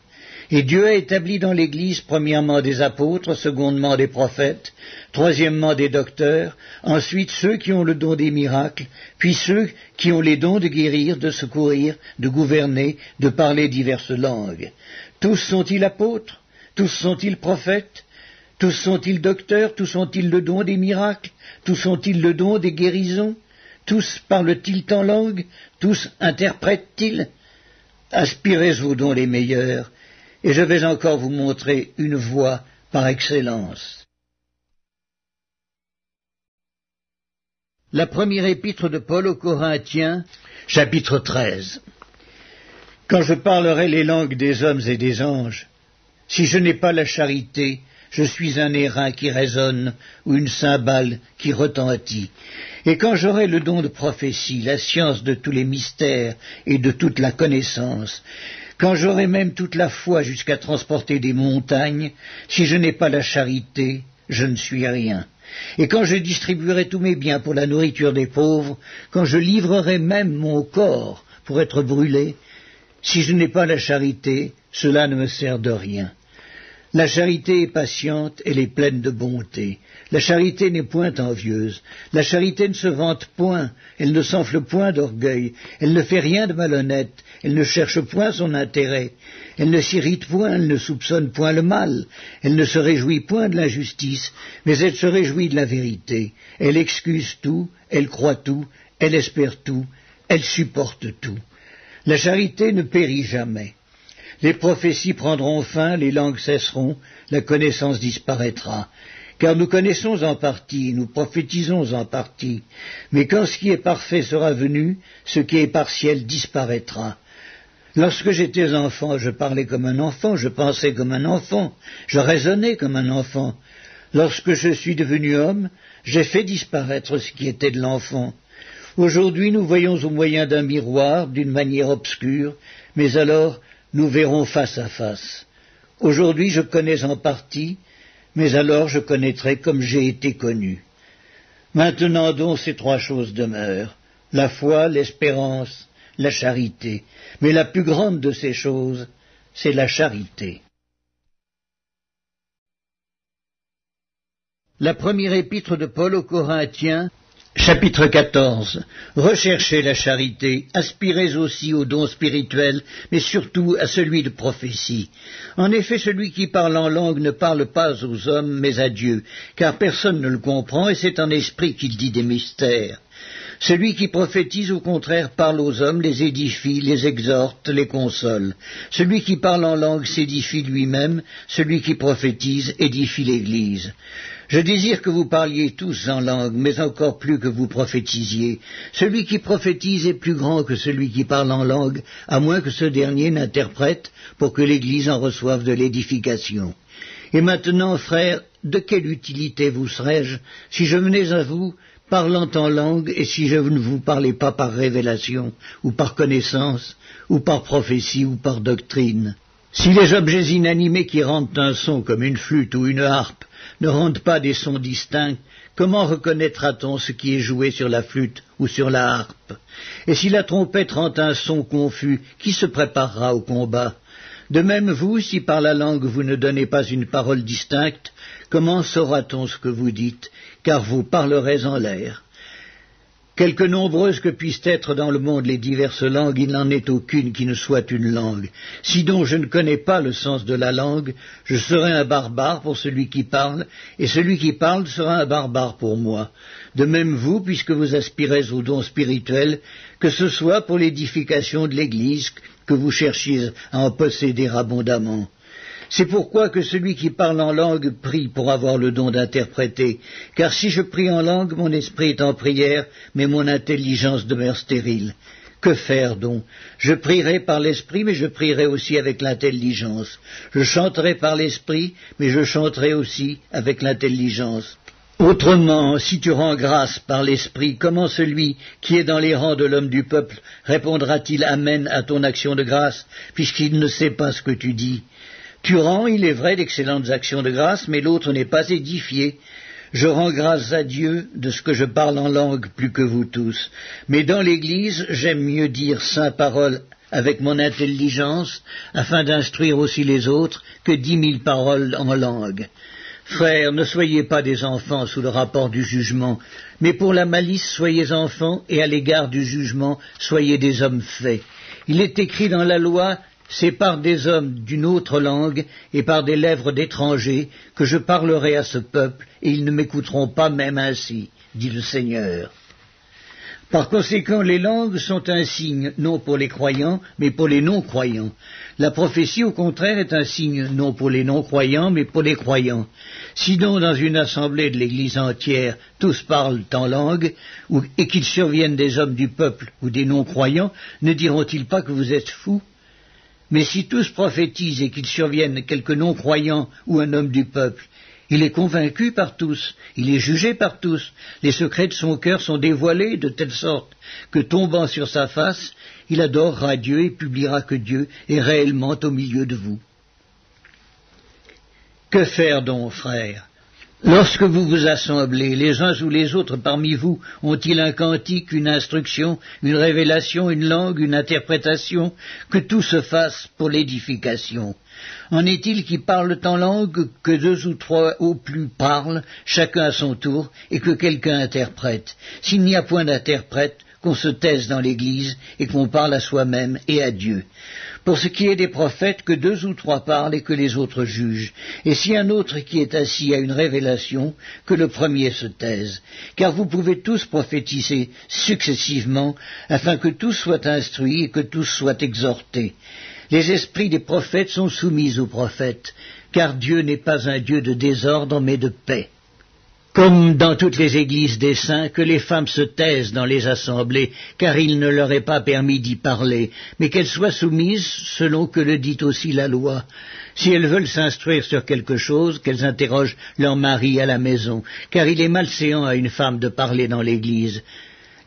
Et Dieu a établi dans l'Église premièrement des apôtres, secondement des prophètes, troisièmement des docteurs, ensuite ceux qui ont le don des miracles, puis ceux qui ont les dons de guérir, de secourir, de gouverner, de parler diverses langues. Tous sont-ils apôtres? Tous sont-ils prophètes? Tous sont-ils docteurs? Tous ont-ils le don des miracles? Tous ont-ils le don des guérisons? Tous parlent-ils en langue? Tous interprètent-ils? Aspirez vos dons les meilleurs, et je vais encore vous montrer une voie par excellence. La première épître de Paul aux Corinthiens, chapitre 13. Quand je parlerai les langues des hommes et des anges, si je n'ai pas la charité, je suis un airain qui résonne ou une cymbale qui retentit. Et quand j'aurai le don de prophétie, la science de tous les mystères et de toute la connaissance, quand j'aurai même toute la foi jusqu'à transporter des montagnes, si je n'ai pas la charité, je ne suis rien. Et quand je distribuerai tous mes biens pour la nourriture des pauvres, quand je livrerai même mon corps pour être brûlé, si je n'ai pas la charité, cela ne me sert de rien. La charité est patiente, elle est pleine de bonté. La charité n'est point envieuse. La charité ne se vante point, elle ne s'enfle point d'orgueil, elle ne fait rien de malhonnête, elle ne cherche point son intérêt, elle ne s'irrite point, elle ne soupçonne point le mal, elle ne se réjouit point de l'injustice, mais elle se réjouit de la vérité. Elle excuse tout, elle croit tout, elle espère tout, elle supporte tout. La charité ne périt jamais. Les prophéties prendront fin, les langues cesseront, la connaissance disparaîtra. Car nous connaissons en partie, nous prophétisons en partie, mais quand ce qui est parfait sera venu, ce qui est partiel disparaîtra. Lorsque j'étais enfant, je parlais comme un enfant, je pensais comme un enfant, je raisonnais comme un enfant. Lorsque je suis devenu homme, j'ai fait disparaître ce qui était de l'enfant. Aujourd'hui, nous voyons au moyen d'un miroir, d'une manière obscure, mais alors nous verrons face à face. Aujourd'hui je connais en partie, mais alors je connaîtrai comme j'ai été connu. Maintenant donc ces trois choses demeurent la foi, l'espérance, la charité. Mais la plus grande de ces choses, c'est la charité. La première épître de Paul aux Corinthiens Chapitre 14. Recherchez la charité, aspirez aussi au don spirituel, mais surtout à celui de prophétie. En effet, celui qui parle en langue ne parle pas aux hommes, mais à Dieu, car personne ne le comprend, et c'est en esprit qu'il dit des mystères. Celui qui prophétise, au contraire, parle aux hommes, les édifie, les exhorte, les console. Celui qui parle en langue s'édifie lui-même, celui qui prophétise édifie l'Église. Je désire que vous parliez tous en langue, mais encore plus que vous prophétisiez. Celui qui prophétise est plus grand que celui qui parle en langue, à moins que ce dernier n'interprète pour que l'Église en reçoive de l'édification. Et maintenant, frères, de quelle utilité vous serais-je si je venais à vous parlant en langue et si je ne vous parlais pas par révélation, ou par connaissance, ou par prophétie, ou par doctrine? Si les objets inanimés qui rendent un son comme une flûte ou une harpe ne rendent pas des sons distincts, comment reconnaîtra-t-on ce qui est joué sur la flûte ou sur la harpe? Et si la trompette rend un son confus, qui se préparera au combat? De même vous, si par la langue vous ne donnez pas une parole distincte, comment saura-t-on ce que vous dites? Car vous parlerez en l'air. Quelque nombreuses que puissent être dans le monde les diverses langues, il n'en est aucune qui ne soit une langue. Si donc je ne connais pas le sens de la langue, je serai un barbare pour celui qui parle, et celui qui parle sera un barbare pour moi. De même vous, puisque vous aspirez au don spirituel, que ce soit pour l'édification de l'Église, que vous cherchiez à en posséder abondamment. C'est pourquoi que celui qui parle en langue prie pour avoir le don d'interpréter, car si je prie en langue, mon esprit est en prière, mais mon intelligence demeure stérile. Que faire donc? Je prierai par l'esprit, mais je prierai aussi avec l'intelligence. Je chanterai par l'esprit, mais je chanterai aussi avec l'intelligence. Autrement, si tu rends grâce par l'Esprit, comment celui qui est dans les rangs de l'homme du peuple répondra-t-il Amen à ton action de grâce, puisqu'il ne sait pas ce que tu dis? Tu rends, il est vrai, d'excellentes actions de grâce, mais l'autre n'est pas édifié. Je rends grâce à Dieu de ce que je parle en langue plus que vous tous. Mais dans l'Église, j'aime mieux dire saint parole avec mon intelligence, afin d'instruire aussi les autres, que dix mille paroles en langue. Frères, ne soyez pas des enfants sous le rapport du jugement, mais pour la malice soyez enfants, et à l'égard du jugement soyez des hommes faits. Il est écrit dans la loi c'est par des hommes d'une autre langue et par des lèvres d'étrangers que je parlerai à ce peuple, et ils ne m'écouteront pas même ainsi, dit le Seigneur. Par conséquent, les langues sont un signe, non pour les croyants, mais pour les non-croyants. La prophétie, au contraire, est un signe, non pour les non-croyants, mais pour les croyants. Si donc, dans une assemblée de l'Église entière, tous parlent en langue, et qu'ils surviennent des hommes du peuple ou des non-croyants, ne diront-ils pas que vous êtes fous? Mais si tous prophétisent et qu'ils surviennent quelque non-croyant ou un homme du peuple, il est convaincu par tous, il est jugé par tous, les secrets de son cœur sont dévoilés de telle sorte que tombant sur sa face, il adorera Dieu et publiera que Dieu est réellement au milieu de vous. Que faire donc, frères Lorsque vous vous assemblez, les uns ou les autres parmi vous ont-ils un cantique, une instruction, une révélation, une langue, une interprétation Que tout se fasse pour l'édification? En est-il qui parlent en langue, que deux ou trois au plus parlent, chacun à son tour, et que quelqu'un interprète? S'il n'y a point d'interprète, qu'on se taise dans l'Église et qu'on parle à soi-même et à Dieu. Pour ce qui est des prophètes, que deux ou trois parlent et que les autres jugent. Et si un autre qui est assis a une révélation, que le premier se taise. Car vous pouvez tous prophétiser successivement, afin que tous soient instruits et que tous soient exhortés. Les esprits des prophètes sont soumis aux prophètes, car Dieu n'est pas un Dieu de désordre, mais de paix comme dans toutes les églises des saints, que les femmes se taisent dans les assemblées, car il ne leur est pas permis d'y parler, mais qu'elles soient soumises selon que le dit aussi la loi. Si elles veulent s'instruire sur quelque chose, qu'elles interrogent leur mari à la maison, car il est malséant à une femme de parler dans l'église.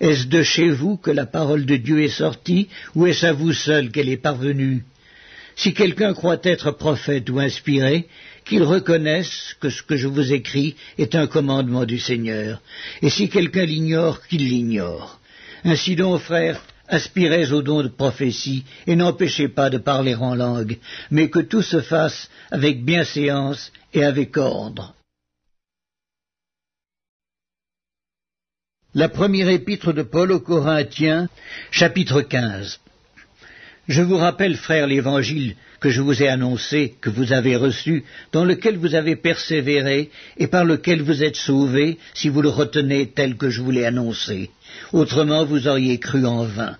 Est-ce de chez vous que la parole de Dieu est sortie, ou est-ce à vous seul qu'elle est parvenue? Si quelqu'un croit être prophète ou inspiré, qu'il reconnaisse que ce que je vous écris est un commandement du Seigneur, et si quelqu'un l'ignore, qu'il l'ignore. Ainsi donc, frères, aspirez au don de prophétie, et n'empêchez pas de parler en langue, mais que tout se fasse avec bienséance et avec ordre. La première épître de Paul aux Corinthiens, chapitre 15. Je vous rappelle, frères, l'évangile que je vous ai annoncé, que vous avez reçu, dans lequel vous avez persévéré et par lequel vous êtes sauvés, si vous le retenez tel que je vous l'ai annoncé. Autrement, vous auriez cru en vain.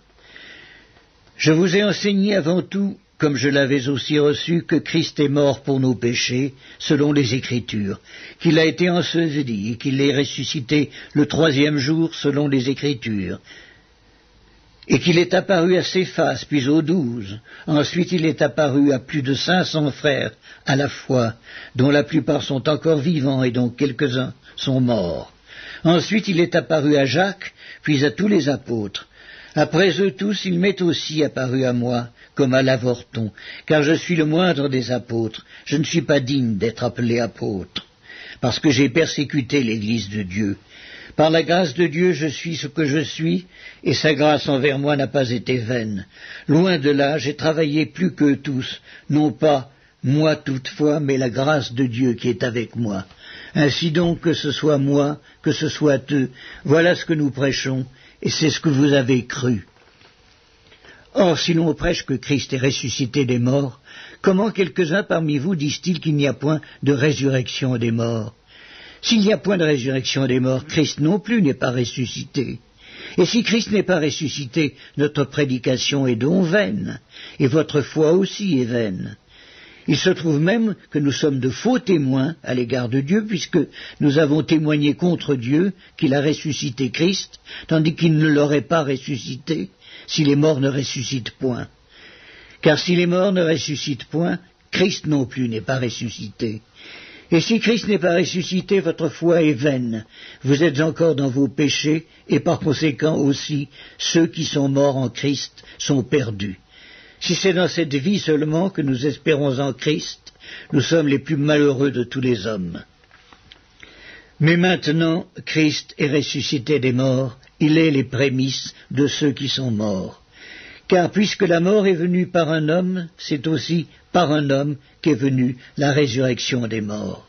Je vous ai enseigné avant tout, comme je l'avais aussi reçu, que Christ est mort pour nos péchés, selon les Écritures, qu'il a été enseveli et qu'il est ressuscité le troisième jour, selon les Écritures, et qu'il est apparu à Céphas, puis aux douze. Ensuite il est apparu à plus de cinq cents frères à la fois, dont la plupart sont encore vivants et dont quelques-uns sont morts. Ensuite il est apparu à Jacques, puis à tous les apôtres. Après eux tous, il m'est aussi apparu à moi, comme à l'avorton, car je suis le moindre des apôtres, je ne suis pas digne d'être appelé apôtre, parce que j'ai persécuté l'Église de Dieu, par la grâce de Dieu, je suis ce que je suis, et sa grâce envers moi n'a pas été vaine. Loin de là, j'ai travaillé plus qu'eux tous, non pas moi toutefois, mais la grâce de Dieu qui est avec moi. Ainsi donc, que ce soit moi, que ce soit eux, voilà ce que nous prêchons, et c'est ce que vous avez cru. Or, si l'on prêche que Christ est ressuscité des morts, comment quelques-uns parmi vous disent-ils qu'il n'y a point de résurrection des morts? S'il n'y a point de résurrection des morts, Christ non plus n'est pas ressuscité. Et si Christ n'est pas ressuscité, notre prédication est donc vaine, et votre foi aussi est vaine. Il se trouve même que nous sommes de faux témoins à l'égard de Dieu, puisque nous avons témoigné contre Dieu qu'il a ressuscité Christ, tandis qu'il ne l'aurait pas ressuscité si les morts ne ressuscitent point. Car si les morts ne ressuscitent point, Christ non plus n'est pas ressuscité. Et si Christ n'est pas ressuscité, votre foi est vaine. Vous êtes encore dans vos péchés, et par conséquent aussi, ceux qui sont morts en Christ sont perdus. Si c'est dans cette vie seulement que nous espérons en Christ, nous sommes les plus malheureux de tous les hommes. Mais maintenant, Christ est ressuscité des morts, il est les prémices de ceux qui sont morts. Car puisque la mort est venue par un homme, c'est aussi par un homme qu'est venue la résurrection des morts.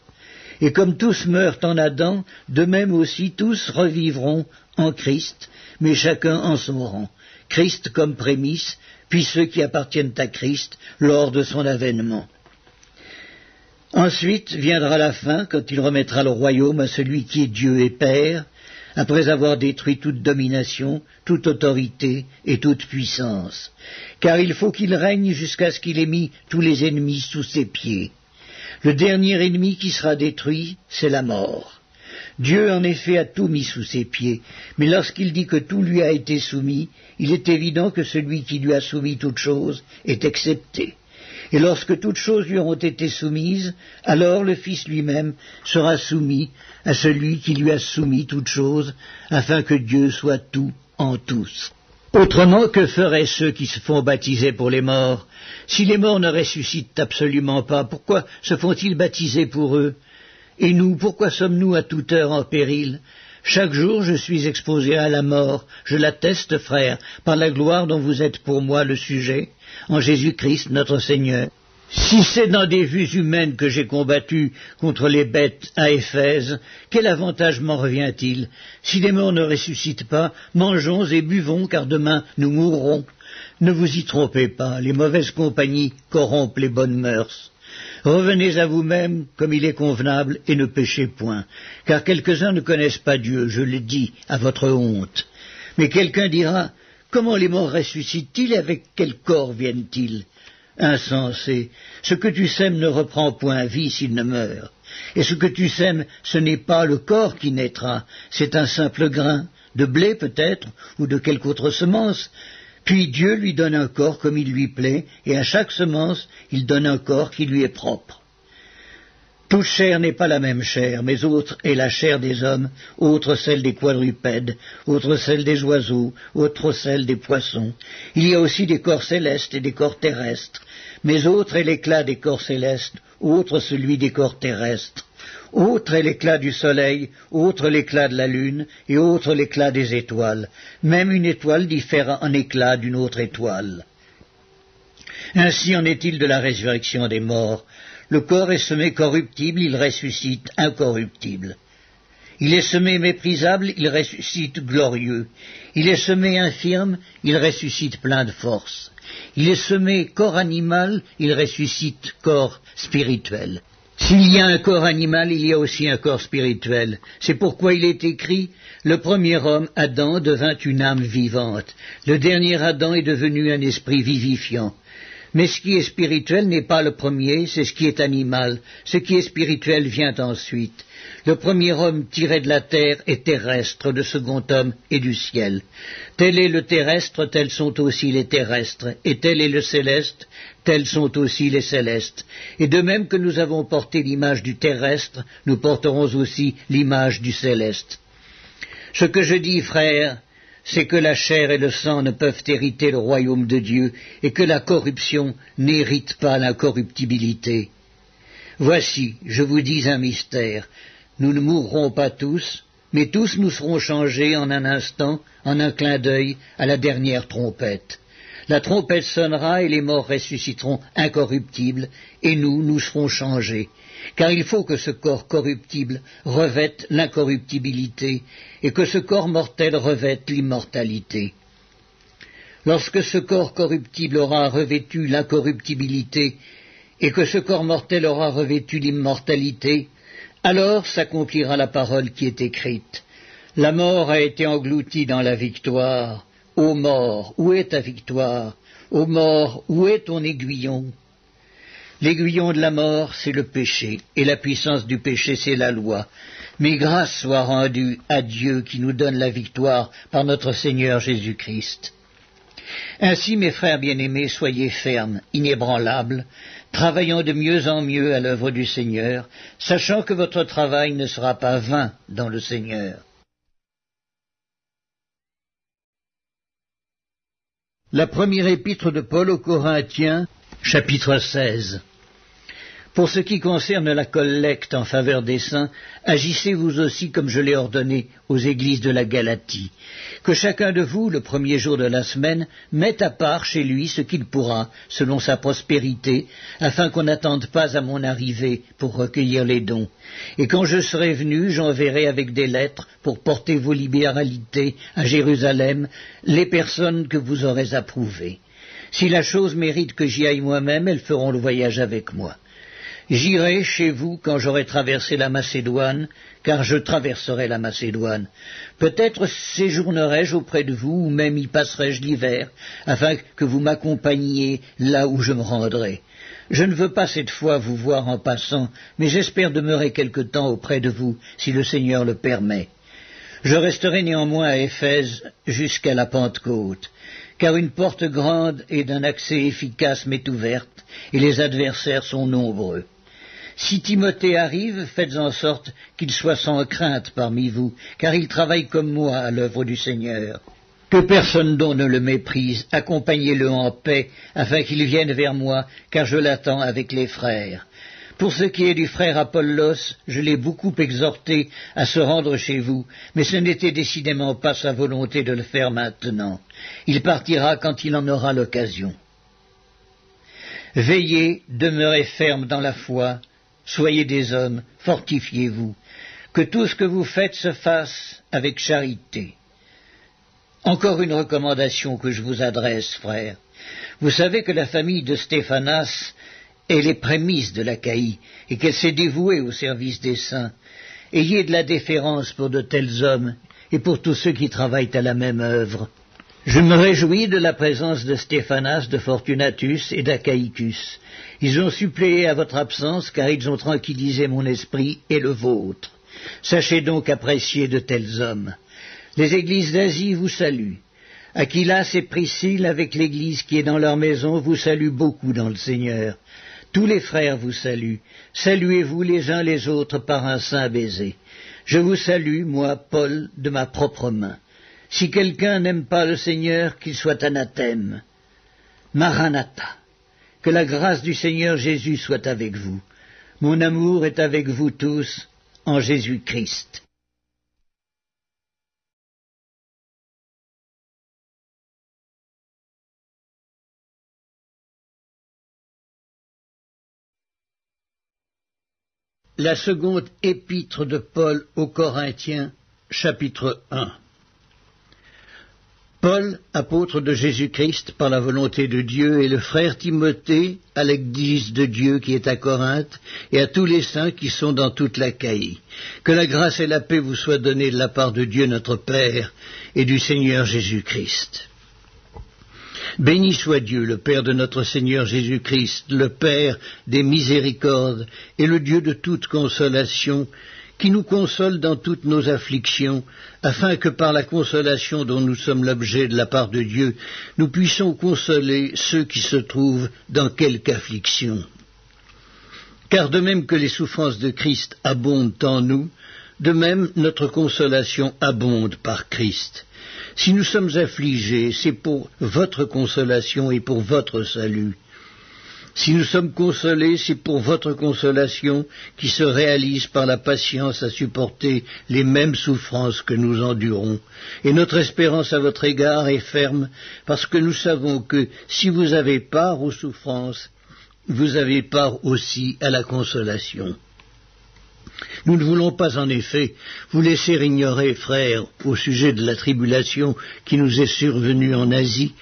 Et comme tous meurent en Adam, de même aussi tous revivront en Christ, mais chacun en son rang. Christ comme prémisse, puis ceux qui appartiennent à Christ lors de son avènement. Ensuite viendra la fin, quand il remettra le royaume à celui qui est Dieu et Père, après avoir détruit toute domination, toute autorité et toute puissance, car il faut qu'il règne jusqu'à ce qu'il ait mis tous les ennemis sous ses pieds. Le dernier ennemi qui sera détruit, c'est la mort. Dieu en effet a tout mis sous ses pieds, mais lorsqu'il dit que tout lui a été soumis, il est évident que celui qui lui a soumis toute chose est excepté. Et lorsque toutes choses lui auront été soumises, alors le Fils lui-même sera soumis à celui qui lui a soumis toutes choses, afin que Dieu soit tout en tous. Autrement, que feraient ceux qui se font baptiser pour les morts? Si les morts ne ressuscitent absolument pas, pourquoi se font-ils baptiser pour eux? Et nous, pourquoi sommes-nous à toute heure en péril? Chaque jour je suis exposé à la mort, je l'atteste, frère, par la gloire dont vous êtes pour moi le sujet, en Jésus-Christ notre Seigneur. Si c'est dans des vues humaines que j'ai combattu contre les bêtes à Éphèse, quel avantage m'en revient-il Si les morts ne ressuscitent pas, mangeons et buvons, car demain nous mourrons. Ne vous y trompez pas, les mauvaises compagnies corrompent les bonnes mœurs. Revenez à vous-même comme il est convenable et ne péchez point, car quelques-uns ne connaissent pas Dieu, je le dis, à votre honte. Mais quelqu'un dira, comment les morts ressuscitent-ils et avec quel corps viennent-ils? Insensé, ce que tu sèmes ne reprend point vie s'il ne meurt. Et ce que tu sèmes, ce n'est pas le corps qui naîtra, c'est un simple grain, de blé peut-être, ou de quelque autre semence, puis Dieu lui donne un corps comme il lui plaît, et à chaque semence, il donne un corps qui lui est propre. Toute chair n'est pas la même chair, mais autre est la chair des hommes, autre celle des quadrupèdes, autre celle des oiseaux, autre celle des poissons. Il y a aussi des corps célestes et des corps terrestres, mais autre est l'éclat des corps célestes, autre celui des corps terrestres. Autre est l'éclat du soleil, autre l'éclat de la lune, et autre l'éclat des étoiles. Même une étoile diffère en éclat d'une autre étoile. Ainsi en est-il de la résurrection des morts. Le corps est semé corruptible, il ressuscite incorruptible. Il est semé méprisable, il ressuscite glorieux. Il est semé infirme, il ressuscite plein de force. Il est semé corps animal, il ressuscite corps spirituel. S'il y a un corps animal, il y a aussi un corps spirituel. C'est pourquoi il est écrit Le premier homme, Adam, devint une âme vivante. Le dernier Adam est devenu un esprit vivifiant. Mais ce qui est spirituel n'est pas le premier, c'est ce qui est animal. Ce qui est spirituel vient ensuite. Le premier homme tiré de la terre est terrestre, le second homme est du ciel. Tel est le terrestre, tels sont aussi les terrestres, et tel est le céleste, tels sont aussi les célestes. Et de même que nous avons porté l'image du terrestre, nous porterons aussi l'image du céleste. Ce que je dis, frères, c'est que la chair et le sang ne peuvent hériter le royaume de Dieu, et que la corruption n'hérite pas l'incorruptibilité. Voici, je vous dis un mystère, nous ne mourrons pas tous, mais tous nous serons changés en un instant, en un clin d'œil, à la dernière trompette. La trompette sonnera et les morts ressusciteront incorruptibles, et nous, nous serons changés car il faut que ce corps corruptible revête l'incorruptibilité et que ce corps mortel revête l'immortalité. Lorsque ce corps corruptible aura revêtu l'incorruptibilité et que ce corps mortel aura revêtu l'immortalité, alors s'accomplira la parole qui est écrite. La mort a été engloutie dans la victoire. Ô mort, où est ta victoire? Ô mort, où est ton aiguillon? L'aiguillon de la mort, c'est le péché, et la puissance du péché, c'est la loi. Mais grâce soit rendue à Dieu qui nous donne la victoire par notre Seigneur Jésus-Christ. Ainsi, mes frères bien-aimés, soyez fermes, inébranlables, travaillant de mieux en mieux à l'œuvre du Seigneur, sachant que votre travail ne sera pas vain dans le Seigneur. La première épître de Paul aux Corinthiens, chapitre 16. Pour ce qui concerne la collecte en faveur des saints, agissez vous aussi comme je l'ai ordonné aux églises de la Galatie. Que chacun de vous, le premier jour de la semaine, mette à part chez lui ce qu'il pourra, selon sa prospérité, afin qu'on n'attende pas à mon arrivée pour recueillir les dons. Et quand je serai venu, j'enverrai avec des lettres pour porter vos libéralités à Jérusalem les personnes que vous aurez approuvées. Si la chose mérite que j'y aille moi-même, elles feront le voyage avec moi. J'irai chez vous quand j'aurai traversé la Macédoine, car je traverserai la Macédoine. Peut-être séjournerai-je auprès de vous, ou même y passerai-je l'hiver, afin que vous m'accompagniez là où je me rendrai. Je ne veux pas cette fois vous voir en passant, mais j'espère demeurer quelque temps auprès de vous, si le Seigneur le permet. Je resterai néanmoins à Éphèse jusqu'à la Pentecôte, car une porte grande et d'un accès efficace m'est ouverte, et les adversaires sont nombreux. Si Timothée arrive, faites en sorte qu'il soit sans crainte parmi vous, car il travaille comme moi à l'œuvre du Seigneur. Que personne donc ne le méprise, accompagnez-le en paix, afin qu'il vienne vers moi, car je l'attends avec les frères. Pour ce qui est du frère Apollos, je l'ai beaucoup exhorté à se rendre chez vous, mais ce n'était décidément pas sa volonté de le faire maintenant. Il partira quand il en aura l'occasion. Veillez, demeurez ferme dans la foi, Soyez des hommes, fortifiez-vous, que tout ce que vous faites se fasse avec charité. Encore une recommandation que je vous adresse, frère. Vous savez que la famille de Stéphanas est les prémices de l'Achaïe et qu'elle s'est dévouée au service des saints. Ayez de la déférence pour de tels hommes et pour tous ceux qui travaillent à la même œuvre. Je me réjouis de la présence de Stéphanas, de Fortunatus et d'Achaïcus. Ils ont suppléé à votre absence car ils ont tranquillisé mon esprit et le vôtre. Sachez donc apprécier de tels hommes. Les églises d'Asie vous saluent. Aquilas et Priscille, avec l'église qui est dans leur maison, vous saluent beaucoup dans le Seigneur. Tous les frères vous saluent. Saluez-vous les uns les autres par un saint baiser. Je vous salue, moi, Paul, de ma propre main. Si quelqu'un n'aime pas le Seigneur, qu'il soit anathème. Maranatha. Que la grâce du Seigneur Jésus soit avec vous. Mon amour est avec vous tous en Jésus-Christ. La seconde épître de Paul aux Corinthiens, chapitre 1 Paul, apôtre de Jésus-Christ par la volonté de Dieu, et le frère Timothée à l'Église de Dieu qui est à Corinthe, et à tous les saints qui sont dans toute l'Achaïe. Que la grâce et la paix vous soient données de la part de Dieu notre Père et du Seigneur Jésus-Christ. Béni soit Dieu, le Père de notre Seigneur Jésus-Christ, le Père des miséricordes et le Dieu de toute consolation, qui nous console dans toutes nos afflictions, afin que par la consolation dont nous sommes l'objet de la part de Dieu, nous puissions consoler ceux qui se trouvent dans quelque affliction. Car de même que les souffrances de Christ abondent en nous, de même notre consolation abonde par Christ. Si nous sommes affligés, c'est pour votre consolation et pour votre salut. Si nous sommes consolés, c'est pour votre consolation qui se réalise par la patience à supporter les mêmes souffrances que nous endurons. Et notre espérance à votre égard est ferme parce que nous savons que si vous avez part aux souffrances, vous avez part aussi à la consolation. Nous ne voulons pas en effet vous laisser ignorer, frères, au sujet de la tribulation qui nous est survenue en Asie,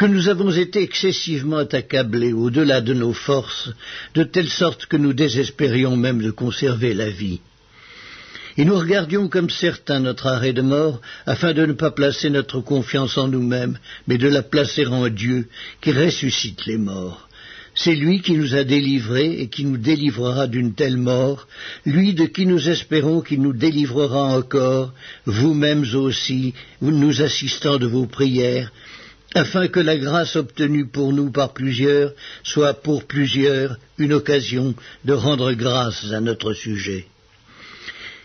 que nous avons été excessivement accablés au-delà de nos forces, de telle sorte que nous désespérions même de conserver la vie. Et nous regardions comme certains notre arrêt de mort, afin de ne pas placer notre confiance en nous-mêmes, mais de la placer en Dieu, qui ressuscite les morts. C'est lui qui nous a délivrés et qui nous délivrera d'une telle mort, lui de qui nous espérons qu'il nous délivrera encore, vous-mêmes aussi, nous assistant de vos prières, afin que la grâce obtenue pour nous par plusieurs soit pour plusieurs une occasion de rendre grâce à notre sujet.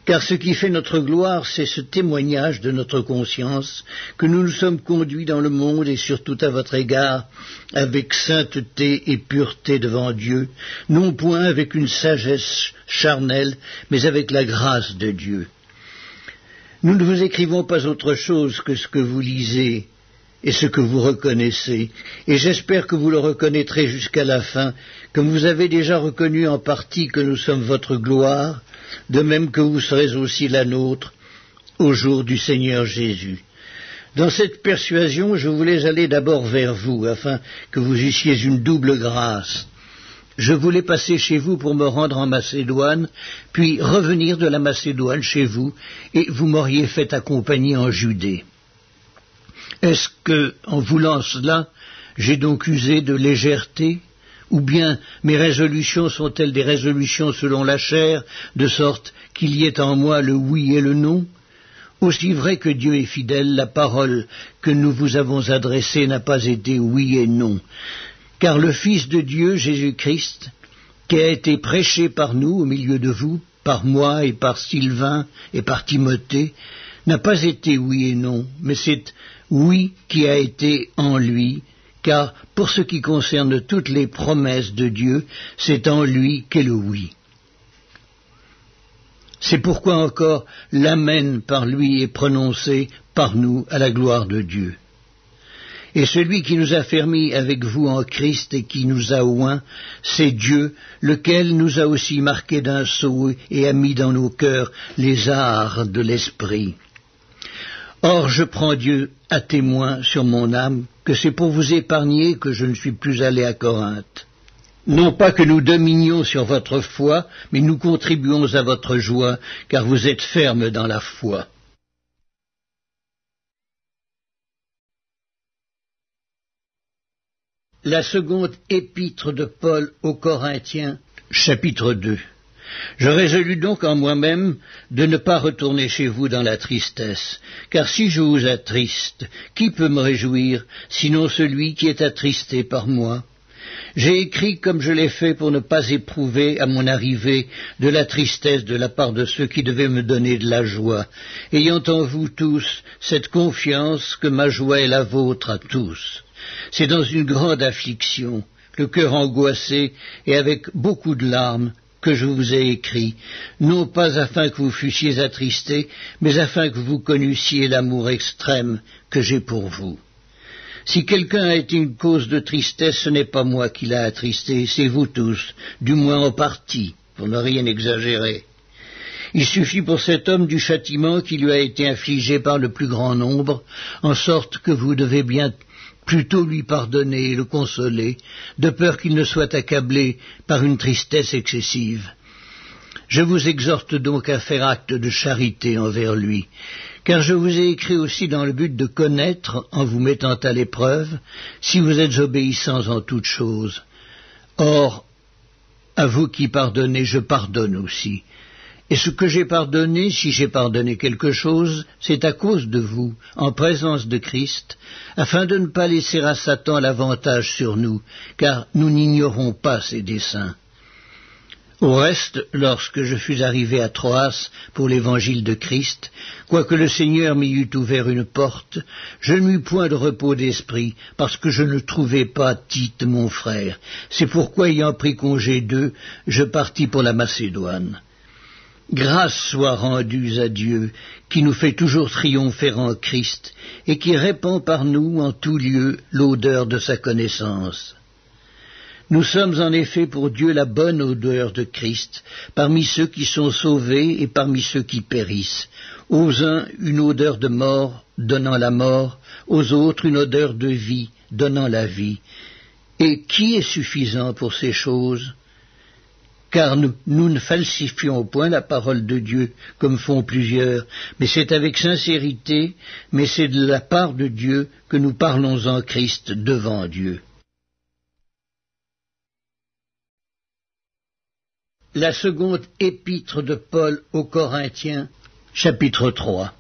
Car ce qui fait notre gloire, c'est ce témoignage de notre conscience, que nous nous sommes conduits dans le monde et surtout à votre égard, avec sainteté et pureté devant Dieu, non point avec une sagesse charnelle, mais avec la grâce de Dieu. Nous ne vous écrivons pas autre chose que ce que vous lisez, et ce que vous reconnaissez, et j'espère que vous le reconnaîtrez jusqu'à la fin, comme vous avez déjà reconnu en partie que nous sommes votre gloire, de même que vous serez aussi la nôtre au jour du Seigneur Jésus. Dans cette persuasion, je voulais aller d'abord vers vous, afin que vous eussiez une double grâce, je voulais passer chez vous pour me rendre en Macédoine, puis revenir de la Macédoine chez vous, et vous m'auriez fait accompagner en Judée. Est-ce que, en voulant cela, j'ai donc usé de légèreté? Ou bien mes résolutions sont-elles des résolutions selon la chair, de sorte qu'il y ait en moi le oui et le non? Aussi vrai que Dieu est fidèle, la parole que nous vous avons adressée n'a pas été oui et non. Car le Fils de Dieu, Jésus-Christ, qui a été prêché par nous au milieu de vous, par moi et par Sylvain et par Timothée, n'a pas été oui et non, mais c'est oui qui a été en lui, car pour ce qui concerne toutes les promesses de Dieu, c'est en lui qu'est le oui. C'est pourquoi encore l'Amen par lui est prononcé par nous à la gloire de Dieu. Et celui qui nous a fermis avec vous en Christ et qui nous a oints, c'est Dieu, lequel nous a aussi marqués d'un sceau et a mis dans nos cœurs les arts de l'Esprit. Or je prends Dieu à témoin sur mon âme que c'est pour vous épargner que je ne suis plus allé à Corinthe. Non pas que nous dominions sur votre foi, mais nous contribuons à votre joie, car vous êtes fermes dans la foi. La seconde épître de Paul aux Corinthiens, chapitre 2. Je résolus donc en moi-même de ne pas retourner chez vous dans la tristesse, car si je vous attriste, qui peut me réjouir, sinon celui qui est attristé par moi? J'ai écrit comme je l'ai fait pour ne pas éprouver à mon arrivée de la tristesse de la part de ceux qui devaient me donner de la joie, ayant en vous tous cette confiance que ma joie est la vôtre à tous. C'est dans une grande affliction, le cœur angoissé et avec beaucoup de larmes que je vous ai écrit, non pas afin que vous fussiez attristés, mais afin que vous connussiez l'amour extrême que j'ai pour vous. Si quelqu'un a été une cause de tristesse, ce n'est pas moi qui l'a attristé, c'est vous tous, du moins en partie, pour ne rien exagérer. Il suffit pour cet homme du châtiment qui lui a été infligé par le plus grand nombre, en sorte que vous devez bien plutôt lui pardonner et le consoler, de peur qu'il ne soit accablé par une tristesse excessive. Je vous exhorte donc à faire acte de charité envers lui, car je vous ai écrit aussi dans le but de connaître, en vous mettant à l'épreuve, si vous êtes obéissants en toutes choses. Or, à vous qui pardonnez, je pardonne aussi. Et ce que j'ai pardonné, si j'ai pardonné quelque chose, c'est à cause de vous, en présence de Christ, afin de ne pas laisser à Satan l'avantage sur nous, car nous n'ignorons pas ses desseins. Au reste, lorsque je fus arrivé à Troas pour l'évangile de Christ, quoique le Seigneur m'y eût ouvert une porte, je n'eus point de repos d'esprit, parce que je ne trouvais pas Tite mon frère. C'est pourquoi, ayant pris congé d'eux, je partis pour la Macédoine. Grâce soit rendue à Dieu, qui nous fait toujours triompher en Christ, et qui répand par nous en tout lieu l'odeur de sa connaissance. Nous sommes en effet pour Dieu la bonne odeur de Christ, parmi ceux qui sont sauvés et parmi ceux qui périssent. Aux uns une odeur de mort, donnant la mort, aux autres une odeur de vie, donnant la vie. Et qui est suffisant pour ces choses? Car nous, ne falsifions point la parole de Dieu comme font plusieurs, mais c'est avec sincérité, mais c'est de la part de Dieu que nous parlons en Christ devant Dieu. La seconde épître de Paul aux Corinthiens, chapitre 3.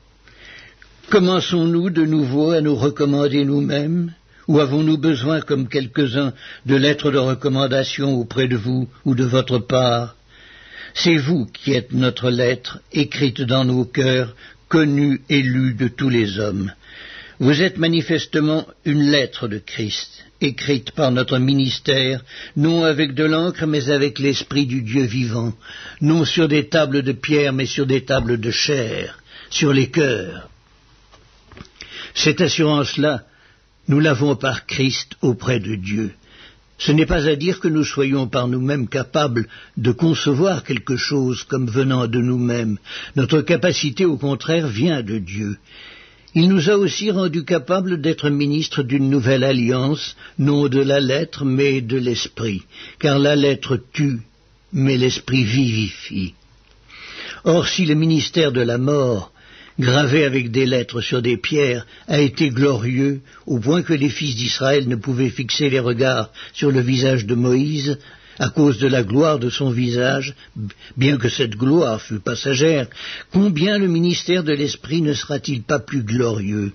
Commençons-nous de nouveau à nous recommander nous-mêmes? Ou avons-nous besoin, comme quelques-uns, de lettres de recommandation auprès de vous ou de votre part? C'est vous qui êtes notre lettre, écrite dans nos cœurs, connue et lue de tous les hommes. Vous êtes manifestement une lettre de Christ, écrite par notre ministère, non avec de l'encre, mais avec l'Esprit du Dieu vivant, non sur des tables de pierre, mais sur des tables de chair, sur les cœurs. Cette assurance-là, nous l'avons par Christ auprès de Dieu. Ce n'est pas à dire que nous soyons par nous-mêmes capables de concevoir quelque chose comme venant de nous-mêmes. Notre capacité, au contraire, vient de Dieu. Il nous a aussi rendus capables d'être ministres d'une nouvelle alliance, non de la lettre, mais de l'esprit, car la lettre tue, mais l'esprit vivifie. Or, si le ministère de la mort, gravé avec des lettres sur des pierres, a été glorieux, au point que les fils d'Israël ne pouvaient fixer les regards sur le visage de Moïse, à cause de la gloire de son visage, bien que cette gloire fût passagère, combien le ministère de l'Esprit ne sera-t-il pas plus glorieux?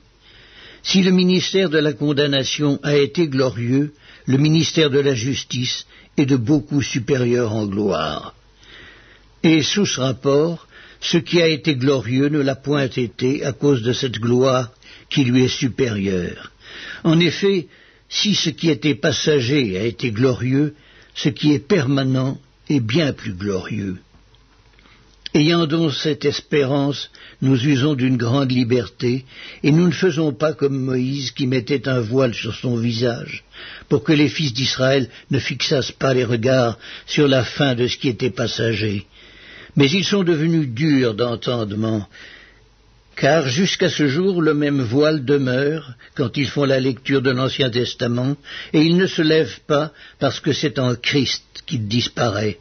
Si le ministère de la condamnation a été glorieux, le ministère de la justice est de beaucoup supérieur en gloire. Et sous ce rapport, ce qui a été glorieux ne l'a point été à cause de cette gloire qui lui est supérieure. En effet, si ce qui était passager a été glorieux, ce qui est permanent est bien plus glorieux. Ayant donc cette espérance, nous usons d'une grande liberté, et nous ne faisons pas comme Moïse qui mettait un voile sur son visage, pour que les fils d'Israël ne fixassent pas les regards sur la fin de ce qui était passager, mais ils sont devenus durs d'entendement, car jusqu'à ce jour le même voile demeure quand ils font la lecture de l'Ancien Testament, et il ne se lève pas parce que c'est en Christ qu'il disparaît.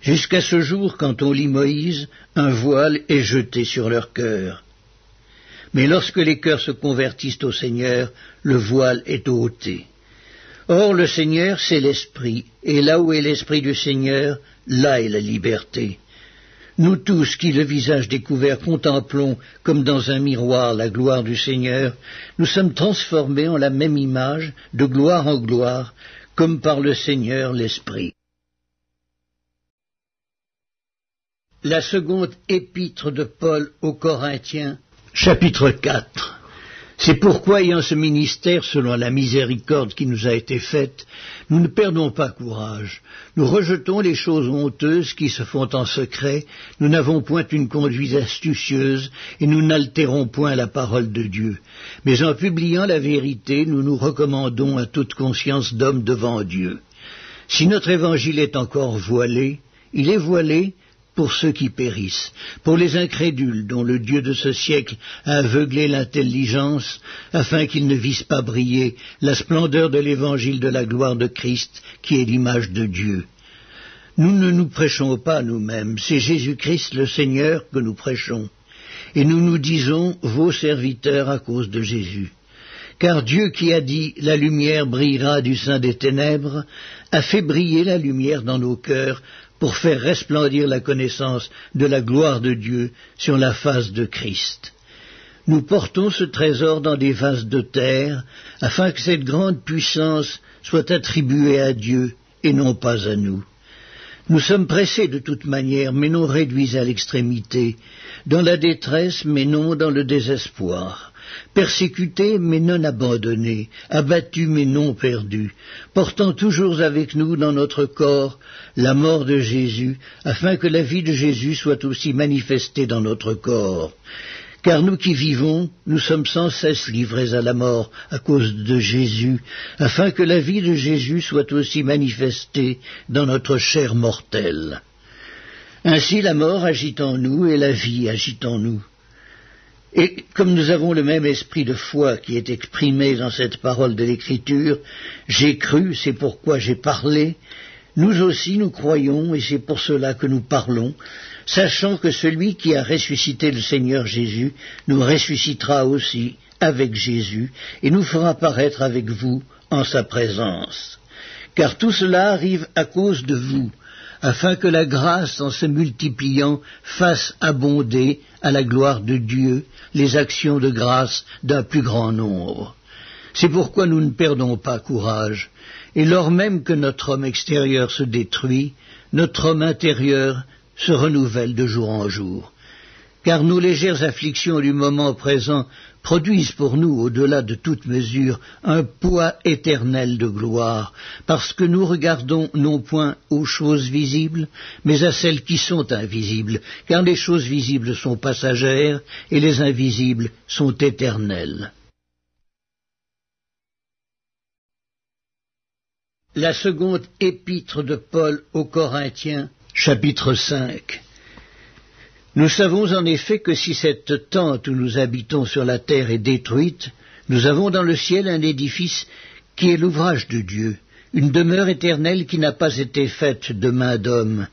Jusqu'à ce jour, quand on lit Moïse, un voile est jeté sur leur cœur. Mais lorsque les cœurs se convertissent au Seigneur, le voile est ôté. Or le Seigneur, c'est l'Esprit, et là où est l'Esprit du Seigneur, là est la liberté. Nous tous qui, le visage découvert, contemplons comme dans un miroir la gloire du Seigneur, nous sommes transformés en la même image, de gloire en gloire, comme par le Seigneur l'Esprit. La seconde épître de Paul aux Corinthiens, chapitre 4. C'est pourquoi, ayant ce ministère selon la miséricorde qui nous a été faite, nous ne perdons pas courage. Nous rejetons les choses honteuses qui se font en secret, nous n'avons point une conduite astucieuse, et nous n'altérons point la parole de Dieu. Mais en publiant la vérité, nous nous recommandons à toute conscience d'homme devant Dieu. Si notre évangile est encore voilé, il est voilé pour ceux qui périssent, pour les incrédules dont le Dieu de ce siècle a aveuglé l'intelligence, afin qu'ils ne vissent pas briller la splendeur de l'évangile de la gloire de Christ, qui est l'image de Dieu. Nous ne nous prêchons pas nous-mêmes, c'est Jésus-Christ le Seigneur que nous prêchons, et nous nous disons vos serviteurs à cause de Jésus. Car Dieu qui a dit La lumière brillera du sein des ténèbres, a fait briller la lumière dans nos cœurs pour faire resplendir la connaissance de la gloire de Dieu sur la face de Christ. Nous portons ce trésor dans des vases de terre, afin que cette grande puissance soit attribuée à Dieu et non pas à nous. Nous sommes pressés de toute manière, mais non réduits à l'extrémité, dans la détresse, mais non dans le désespoir persécutés mais non abandonnés, abattus mais non perdus, portant toujours avec nous dans notre corps la mort de Jésus, afin que la vie de Jésus soit aussi manifestée dans notre corps. Car nous qui vivons, nous sommes sans cesse livrés à la mort à cause de Jésus, afin que la vie de Jésus soit aussi manifestée dans notre chair mortelle. Ainsi la mort agit en nous et la vie agit en nous. Et comme nous avons le même esprit de foi qui est exprimé dans cette parole de l'Écriture, j'ai cru, c'est pourquoi j'ai parlé, nous aussi nous croyons, et c'est pour cela que nous parlons, sachant que celui qui a ressuscité le Seigneur Jésus nous ressuscitera aussi avec Jésus, et nous fera paraître avec vous en sa présence. Car tout cela arrive à cause de vous, afin que la grâce, en se multipliant, fasse abonder à la gloire de Dieu les actions de grâce d'un plus grand nombre. C'est pourquoi nous ne perdons pas courage, et lors même que notre homme extérieur se détruit, notre homme intérieur se renouvelle de jour en jour car nos légères afflictions du moment présent produisent pour nous, au-delà de toute mesure, un poids éternel de gloire, parce que nous regardons non point aux choses visibles, mais à celles qui sont invisibles, car les choses visibles sont passagères et les invisibles sont éternelles. La seconde épître de Paul aux Corinthiens, chapitre 5. Nous savons en effet que si cette tente où nous habitons sur la terre est détruite, nous avons dans le ciel un édifice qui est l'ouvrage de Dieu, une demeure éternelle qui n'a pas été faite de main d'homme.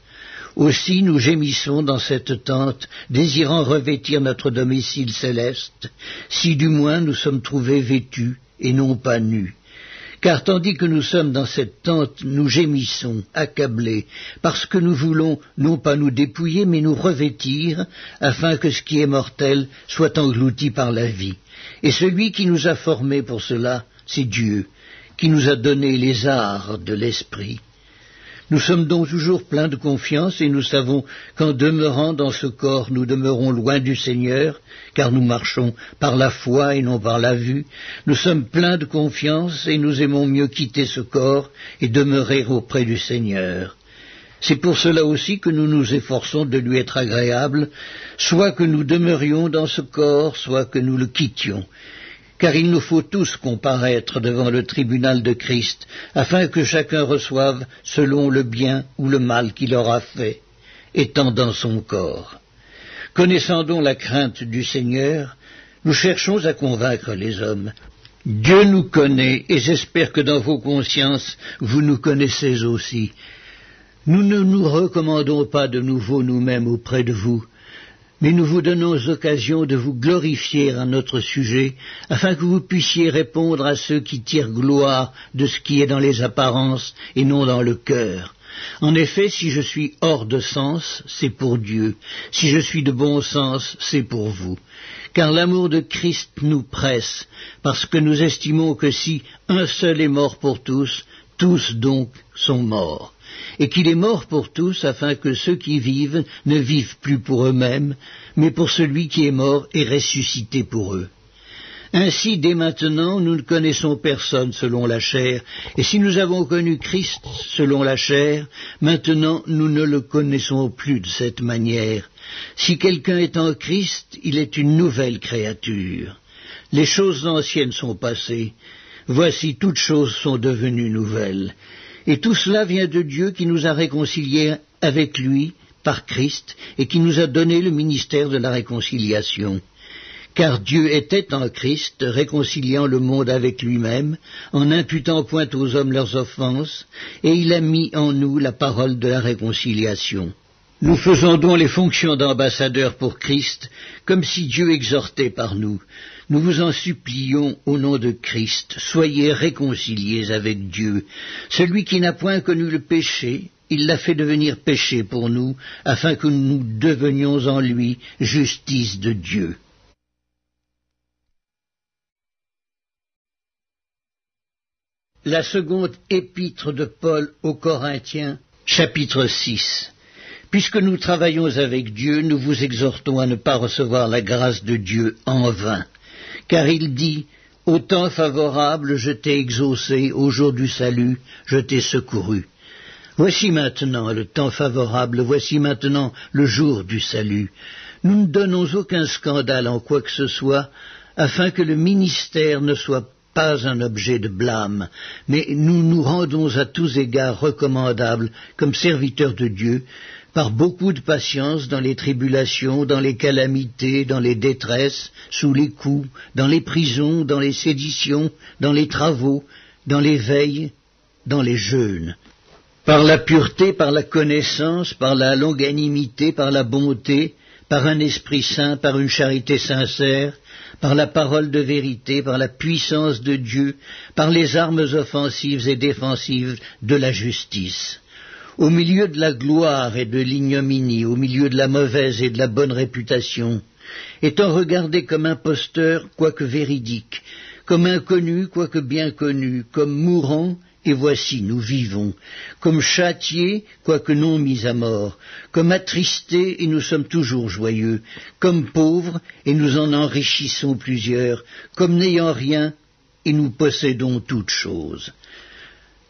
Aussi nous gémissons dans cette tente, désirant revêtir notre domicile céleste, si du moins nous sommes trouvés vêtus et non pas nus. Car tandis que nous sommes dans cette tente, nous gémissons, accablés, parce que nous voulons non pas nous dépouiller, mais nous revêtir, afin que ce qui est mortel soit englouti par la vie. Et celui qui nous a formés pour cela, c'est Dieu, qui nous a donné les arts de l'esprit. Nous sommes donc toujours pleins de confiance et nous savons qu'en demeurant dans ce corps, nous demeurons loin du Seigneur, car nous marchons par la foi et non par la vue. Nous sommes pleins de confiance et nous aimons mieux quitter ce corps et demeurer auprès du Seigneur. C'est pour cela aussi que nous nous efforçons de lui être agréables, soit que nous demeurions dans ce corps, soit que nous le quittions car il nous faut tous comparaître devant le tribunal de Christ, afin que chacun reçoive selon le bien ou le mal qu'il aura fait, étant dans son corps. Connaissant donc la crainte du Seigneur, nous cherchons à convaincre les hommes. Dieu nous connaît, et j'espère que dans vos consciences vous nous connaissez aussi. Nous ne nous recommandons pas de nouveau nous-mêmes auprès de vous, mais nous vous donnons occasion de vous glorifier à notre sujet, afin que vous puissiez répondre à ceux qui tirent gloire de ce qui est dans les apparences et non dans le cœur. En effet, si je suis hors de sens, c'est pour Dieu. Si je suis de bon sens, c'est pour vous. Car l'amour de Christ nous presse, parce que nous estimons que si un seul est mort pour tous, tous donc sont morts et qu'il est mort pour tous afin que ceux qui vivent ne vivent plus pour eux-mêmes, mais pour celui qui est mort et ressuscité pour eux. Ainsi, dès maintenant, nous ne connaissons personne selon la chair, et si nous avons connu Christ selon la chair, maintenant nous ne le connaissons plus de cette manière. Si quelqu'un est en Christ, il est une nouvelle créature. Les choses anciennes sont passées, voici toutes choses sont devenues nouvelles. Et tout cela vient de Dieu qui nous a réconciliés avec lui par Christ et qui nous a donné le ministère de la réconciliation. Car Dieu était en Christ, réconciliant le monde avec lui-même, en n'imputant point aux hommes leurs offenses, et il a mis en nous la parole de la réconciliation. Nous faisons donc les fonctions d'ambassadeurs pour Christ, comme si Dieu exhortait par nous. Nous vous en supplions au nom de Christ, soyez réconciliés avec Dieu. Celui qui n'a point connu le péché, il l'a fait devenir péché pour nous, afin que nous devenions en lui justice de Dieu. La seconde épître de Paul aux Corinthiens, chapitre 6. Puisque nous travaillons avec Dieu, nous vous exhortons à ne pas recevoir la grâce de Dieu en vain car il dit Au temps favorable, je t'ai exaucé, au jour du salut, je t'ai secouru. Voici maintenant le temps favorable, voici maintenant le jour du salut. Nous ne donnons aucun scandale en quoi que ce soit, afin que le ministère ne soit pas un objet de blâme, mais nous nous rendons à tous égards recommandables comme serviteurs de Dieu, par beaucoup de patience dans les tribulations, dans les calamités, dans les détresses, sous les coups, dans les prisons, dans les séditions, dans les travaux, dans les veilles, dans les jeûnes. Par la pureté, par la connaissance, par la longanimité, par la bonté, par un esprit saint, par une charité sincère, par la parole de vérité, par la puissance de Dieu, par les armes offensives et défensives de la justice au milieu de la gloire et de l'ignominie, au milieu de la mauvaise et de la bonne réputation, étant regardé comme imposteur, quoique véridique, comme inconnu, quoique bien connu, comme mourant, et voici nous vivons, comme châtiés, quoique non mis à mort, comme attristés, et nous sommes toujours joyeux, comme pauvres, et nous en enrichissons plusieurs, comme n'ayant rien, et nous possédons toutes choses.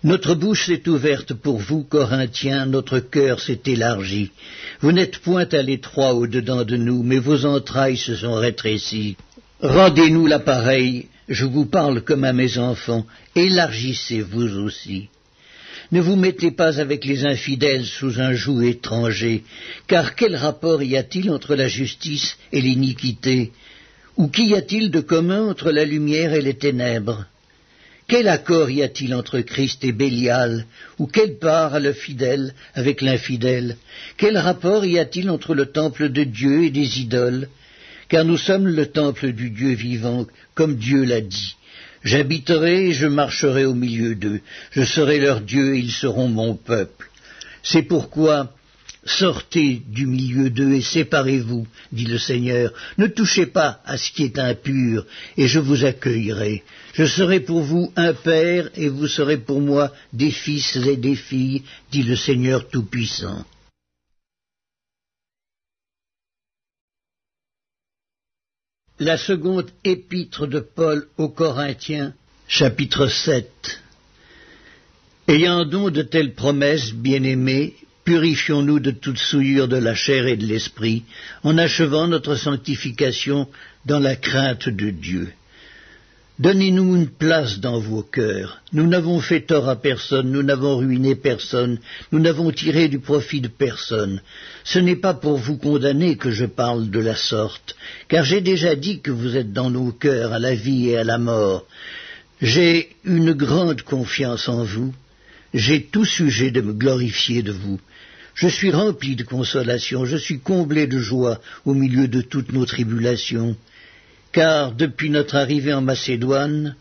Notre bouche s'est ouverte pour vous, Corinthiens, notre cœur s'est élargi. Vous n'êtes point à l'étroit au-dedans de nous, mais vos entrailles se sont rétrécies. Rendez-nous l'appareil, je vous parle comme à mes enfants, élargissez vous aussi. ne vous mettez pas avec les infidèles sous un joug étranger, car quel rapport y a-t-il entre la justice et l'iniquité? Ou qu'y a-t-il de commun entre la lumière et les ténèbres? Quel accord y a-t-il entre Christ et Bélial Ou quelle part a le fidèle avec l'infidèle Quel rapport y a-t-il entre le temple de Dieu et des idoles Car nous sommes le temple du Dieu vivant, comme Dieu l'a dit. J'habiterai et je marcherai au milieu d'eux. Je serai leur Dieu et ils seront mon peuple. C'est pourquoi sortez du milieu d'eux et séparez-vous, dit le Seigneur. Ne touchez pas à ce qui est impur, et je vous accueillerai. Je serai pour vous un père, et vous serez pour moi des fils et des filles, dit le Seigneur Tout-Puissant. La seconde épître de Paul aux Corinthiens, chapitre 7. Ayant donc de telles promesses, bien-aimés, purifions-nous de toute souillure de la chair et de l'esprit, en achevant notre sanctification dans la crainte de Dieu. Donnez-nous une place dans vos cœurs. Nous n'avons fait tort à personne, nous n'avons ruiné personne, nous n'avons tiré du profit de personne. Ce n'est pas pour vous condamner que je parle de la sorte, car j'ai déjà dit que vous êtes dans nos cœurs à la vie et à la mort. J'ai une grande confiance en vous, j'ai tout sujet de me glorifier de vous. Je suis rempli de consolation, je suis comblé de joie au milieu de toutes nos tribulations car depuis notre arrivée en Macédoine,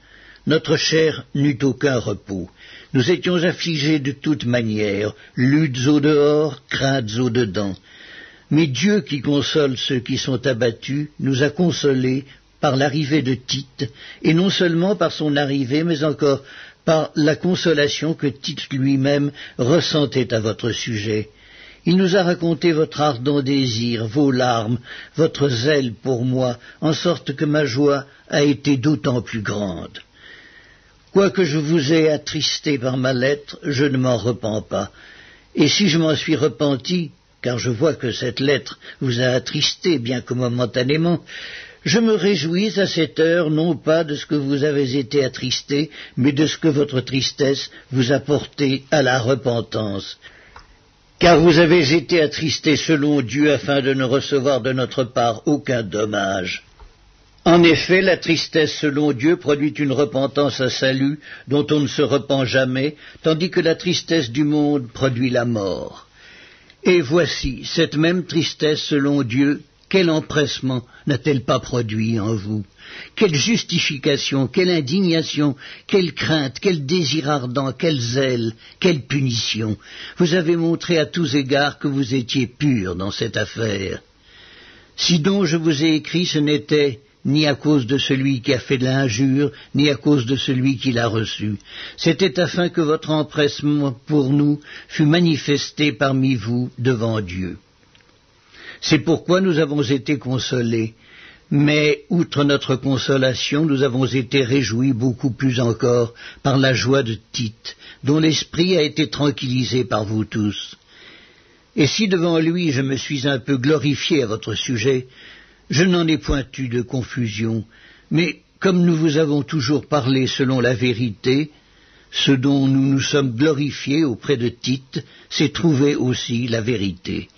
notre chair n'eut aucun repos. Nous étions affligés de toutes manières, luttes au dehors, craintes au dedans. Mais Dieu qui console ceux qui sont abattus nous a consolés par l'arrivée de Tite, et non seulement par son arrivée, mais encore par la consolation que Tite lui-même ressentait à votre sujet. Il nous a raconté votre ardent désir, vos larmes, votre zèle pour moi, en sorte que ma joie a été d'autant plus grande. Quoique je vous ai attristé par ma lettre, je ne m'en repens pas. Et si je m'en suis repenti, car je vois que cette lettre vous a attristé, bien que momentanément, je me réjouis à cette heure non pas de ce que vous avez été attristé, mais de ce que votre tristesse vous a porté à la repentance car vous avez été attristés selon Dieu afin de ne recevoir de notre part aucun dommage. En effet, la tristesse selon Dieu produit une repentance à salut dont on ne se repent jamais, tandis que la tristesse du monde produit la mort. Et voici, cette même tristesse selon Dieu quel empressement n'a-t-elle pas produit en vous? Quelle justification, quelle indignation, quelle crainte, quel désir ardent, quel zèle, quelle punition Vous avez montré à tous égards que vous étiez pur dans cette affaire. Si donc je vous ai écrit, ce n'était ni à cause de celui qui a fait de l'injure, ni à cause de celui qui l'a reçu. C'était afin que votre empressement pour nous fût manifesté parmi vous devant Dieu. C'est pourquoi nous avons été consolés. Mais, outre notre consolation, nous avons été réjouis beaucoup plus encore par la joie de Tite, dont l'esprit a été tranquillisé par vous tous. Et si devant lui je me suis un peu glorifié à votre sujet, je n'en ai point eu de confusion, mais comme nous vous avons toujours parlé selon la vérité, ce dont nous nous sommes glorifiés auprès de Tite, c'est trouver aussi la vérité.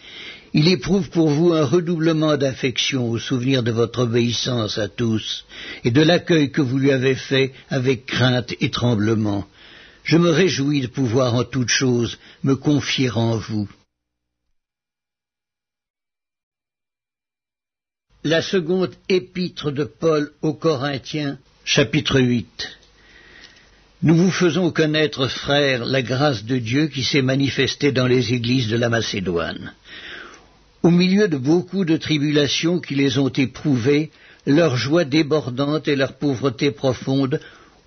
Il éprouve pour vous un redoublement d'affection au souvenir de votre obéissance à tous et de l'accueil que vous lui avez fait avec crainte et tremblement. Je me réjouis de pouvoir en toute chose me confier en vous. La seconde épître de Paul aux Corinthiens, chapitre 8. Nous vous faisons connaître, frères, la grâce de Dieu qui s'est manifestée dans les églises de la Macédoine. Au milieu de beaucoup de tribulations qui les ont éprouvées, leur joie débordante et leur pauvreté profonde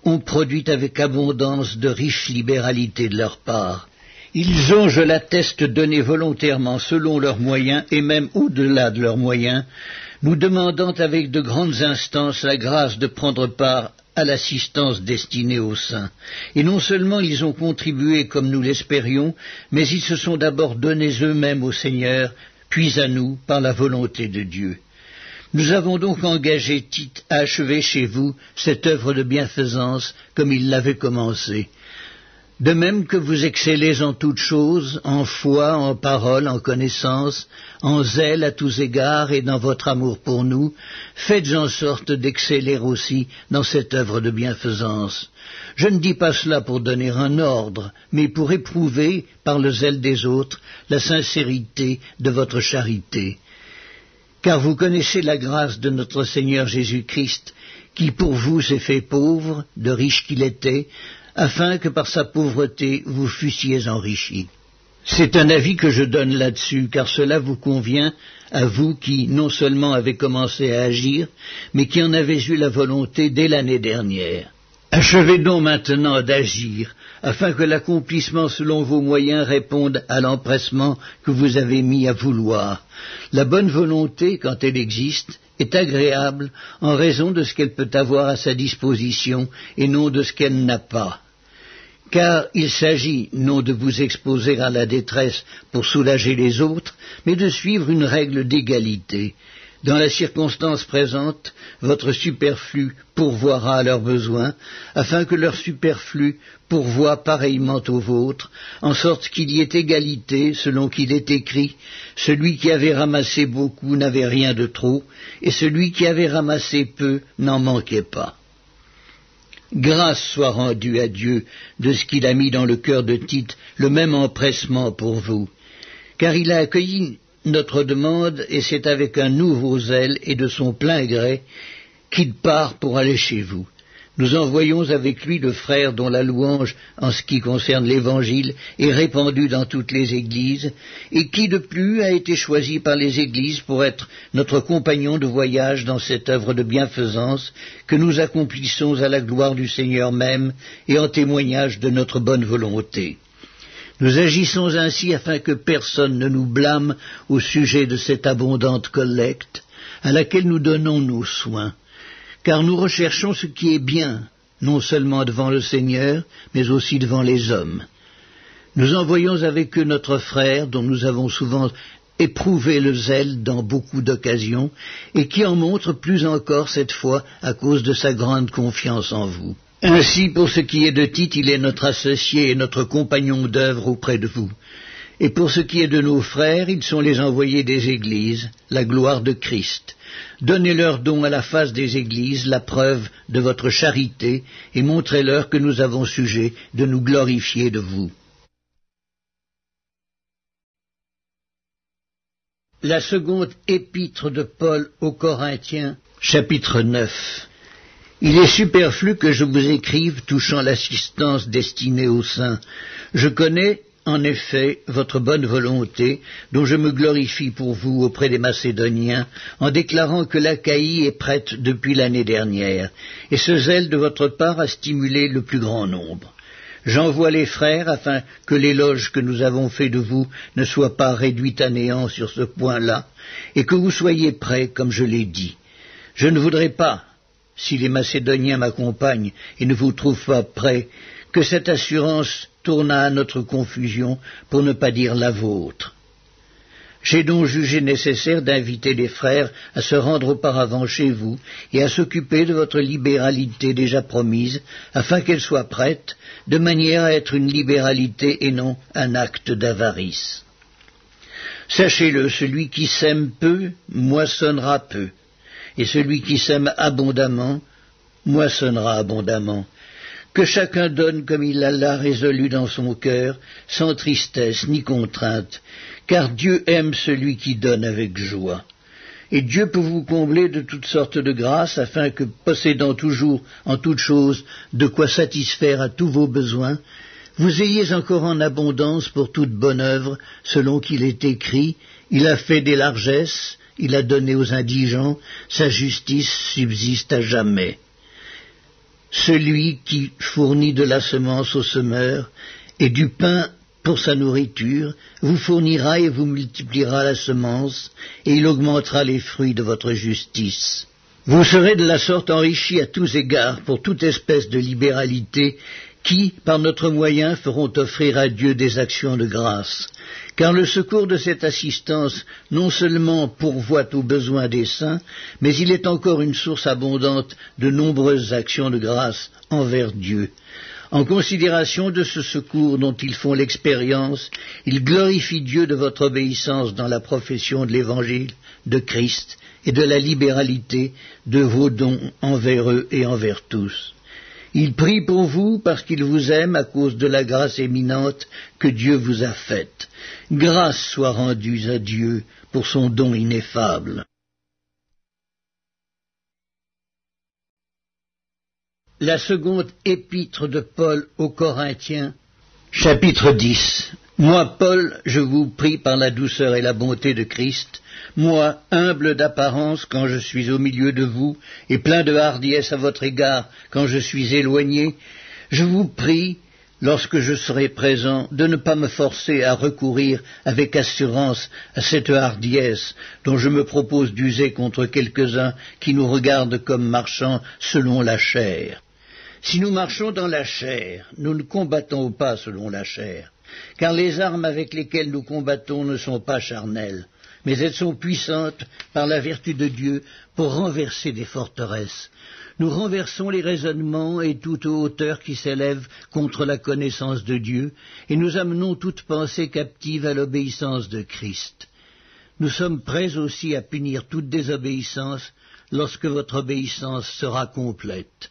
ont produit avec abondance de riches libéralités de leur part. Ils ont, je l'atteste, donné volontairement selon leurs moyens et même au-delà de leurs moyens, nous demandant avec de grandes instances la grâce de prendre part à l'assistance destinée aux saints. Et non seulement ils ont contribué comme nous l'espérions, mais ils se sont d'abord donnés eux-mêmes au Seigneur puis à nous par la volonté de Dieu. Nous avons donc engagé Tite à achever chez vous cette œuvre de bienfaisance comme il l'avait commencée. De même que vous excellez en toutes choses, en foi, en parole, en connaissance, en zèle à tous égards et dans votre amour pour nous, faites en sorte d'exceller aussi dans cette œuvre de bienfaisance. Je ne dis pas cela pour donner un ordre, mais pour éprouver, par le zèle des autres, la sincérité de votre charité. Car vous connaissez la grâce de notre Seigneur Jésus-Christ, qui pour vous s'est fait pauvre, de riche qu'il était, afin que par sa pauvreté vous fussiez enrichis. C'est un avis que je donne là-dessus, car cela vous convient à vous qui non seulement avez commencé à agir, mais qui en avez eu la volonté dès l'année dernière. Achevez donc maintenant d'agir, afin que l'accomplissement selon vos moyens réponde à l'empressement que vous avez mis à vouloir. La bonne volonté, quand elle existe, est agréable en raison de ce qu'elle peut avoir à sa disposition et non de ce qu'elle n'a pas car il s'agit non de vous exposer à la détresse pour soulager les autres, mais de suivre une règle d'égalité. Dans la circonstance présente, votre superflu pourvoira à leurs besoins, afin que leur superflu pourvoie pareillement au vôtre, en sorte qu'il y ait égalité, selon qu'il est écrit, celui qui avait ramassé beaucoup n'avait rien de trop, et celui qui avait ramassé peu n'en manquait pas. Grâce soit rendue à Dieu de ce qu'il a mis dans le cœur de Tite le même empressement pour vous, car il a accueilli notre demande et c'est avec un nouveau zèle et de son plein gré qu'il part pour aller chez vous. Nous envoyons avec lui le frère dont la louange en ce qui concerne l'Évangile est répandue dans toutes les églises, et qui de plus a été choisi par les églises pour être notre compagnon de voyage dans cette œuvre de bienfaisance que nous accomplissons à la gloire du Seigneur même et en témoignage de notre bonne volonté. Nous agissons ainsi afin que personne ne nous blâme au sujet de cette abondante collecte à laquelle nous donnons nos soins car nous recherchons ce qui est bien, non seulement devant le Seigneur, mais aussi devant les hommes. Nous envoyons avec eux notre frère, dont nous avons souvent éprouvé le zèle dans beaucoup d'occasions, et qui en montre plus encore cette fois à cause de sa grande confiance en vous. Ainsi, pour ce qui est de Tite, il est notre associé et notre compagnon d'œuvre auprès de vous. Et pour ce qui est de nos frères, ils sont les envoyés des églises, la gloire de Christ. Donnez-leur donc à la face des églises la preuve de votre charité et montrez-leur que nous avons sujet de nous glorifier de vous. La seconde épître de Paul aux Corinthiens, chapitre 9. Il est superflu que je vous écrive touchant l'assistance destinée aux saints. Je connais en effet votre bonne volonté, dont je me glorifie pour vous auprès des Macédoniens, en déclarant que l'Achaïe est prête depuis l'année dernière, et ce zèle de votre part a stimulé le plus grand nombre. J'envoie les frères afin que l'éloge que nous avons fait de vous ne soit pas réduit à néant sur ce point-là, et que vous soyez prêts, comme je l'ai dit. Je ne voudrais pas, si les Macédoniens m'accompagnent et ne vous trouvent pas prêts, que cette assurance tourna à notre confusion, pour ne pas dire la vôtre. J'ai donc jugé nécessaire d'inviter les frères à se rendre auparavant chez vous et à s'occuper de votre libéralité déjà promise, afin qu'elle soit prête, de manière à être une libéralité et non un acte d'avarice. Sachez-le, celui qui sème peu moissonnera peu, et celui qui sème abondamment moissonnera abondamment que chacun donne comme il l'a résolu dans son cœur, sans tristesse ni contrainte, car Dieu aime celui qui donne avec joie. Et Dieu peut vous combler de toutes sortes de grâces, afin que, possédant toujours en toutes choses de quoi satisfaire à tous vos besoins, vous ayez encore en abondance pour toute bonne œuvre, selon qu'il est écrit, il a fait des largesses, il a donné aux indigents, sa justice subsiste à jamais. Celui qui fournit de la semence au semeur et du pain pour sa nourriture, vous fournira et vous multipliera la semence, et il augmentera les fruits de votre justice. Vous serez de la sorte enrichis à tous égards pour toute espèce de libéralité qui, par notre moyen, feront offrir à Dieu des actions de grâce. Car le secours de cette assistance non seulement pourvoit aux besoins des saints, mais il est encore une source abondante de nombreuses actions de grâce envers Dieu. En considération de ce secours dont ils font l'expérience, ils glorifient Dieu de votre obéissance dans la profession de l'Évangile de Christ et de la libéralité de vos dons envers eux et envers tous. Ils prient pour vous parce qu'ils vous aiment à cause de la grâce éminente que Dieu vous a faite. Grâce soit rendue à Dieu pour son don ineffable. La seconde épître de Paul aux Corinthiens, chapitre 10. Moi, Paul, je vous prie par la douceur et la bonté de Christ, moi, humble d'apparence quand je suis au milieu de vous, et plein de hardiesse à votre égard quand je suis éloigné, je vous prie, lorsque je serai présent, de ne pas me forcer à recourir avec assurance à cette hardiesse dont je me propose d'user contre quelques-uns qui nous regardent comme marchant selon la chair. Si nous marchons dans la chair, nous ne combattons pas selon la chair, car les armes avec lesquelles nous combattons ne sont pas charnelles, mais elles sont puissantes par la vertu de Dieu pour renverser des forteresses. Nous renversons les raisonnements et toute hauteur qui s'élève contre la connaissance de Dieu, et nous amenons toute pensée captive à l'obéissance de Christ. Nous sommes prêts aussi à punir toute désobéissance lorsque votre obéissance sera complète.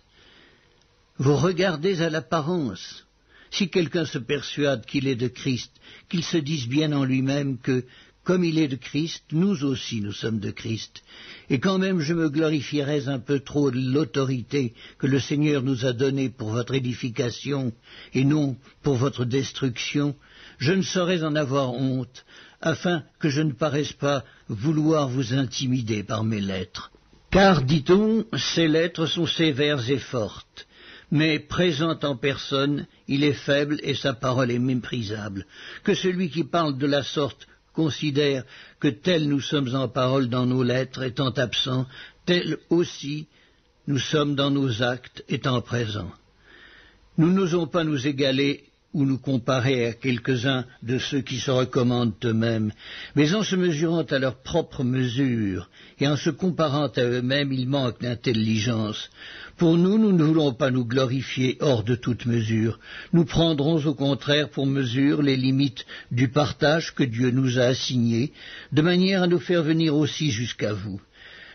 Vous regardez à l'apparence. Si quelqu'un se persuade qu'il est de Christ, qu'il se dise bien en lui-même que, comme il est de Christ, nous aussi nous sommes de Christ. Et quand même je me glorifierais un peu trop de l'autorité que le Seigneur nous a donnée pour votre édification et non pour votre destruction, je ne saurais en avoir honte, afin que je ne paraisse pas vouloir vous intimider par mes lettres. Car, dit-on, ces lettres sont sévères et fortes mais présent en personne, il est faible et sa parole est méprisable. Que celui qui parle de la sorte considère que tel nous sommes en parole dans nos lettres étant absents, tel aussi nous sommes dans nos actes étant présents. Nous n'osons pas nous égaler ou nous comparer à quelques-uns de ceux qui se recommandent eux-mêmes, mais en se mesurant à leur propre mesure et en se comparant à eux-mêmes, ils manquent d'intelligence. Pour nous, nous ne voulons pas nous glorifier hors de toute mesure. Nous prendrons au contraire pour mesure les limites du partage que Dieu nous a assigné, de manière à nous faire venir aussi jusqu'à vous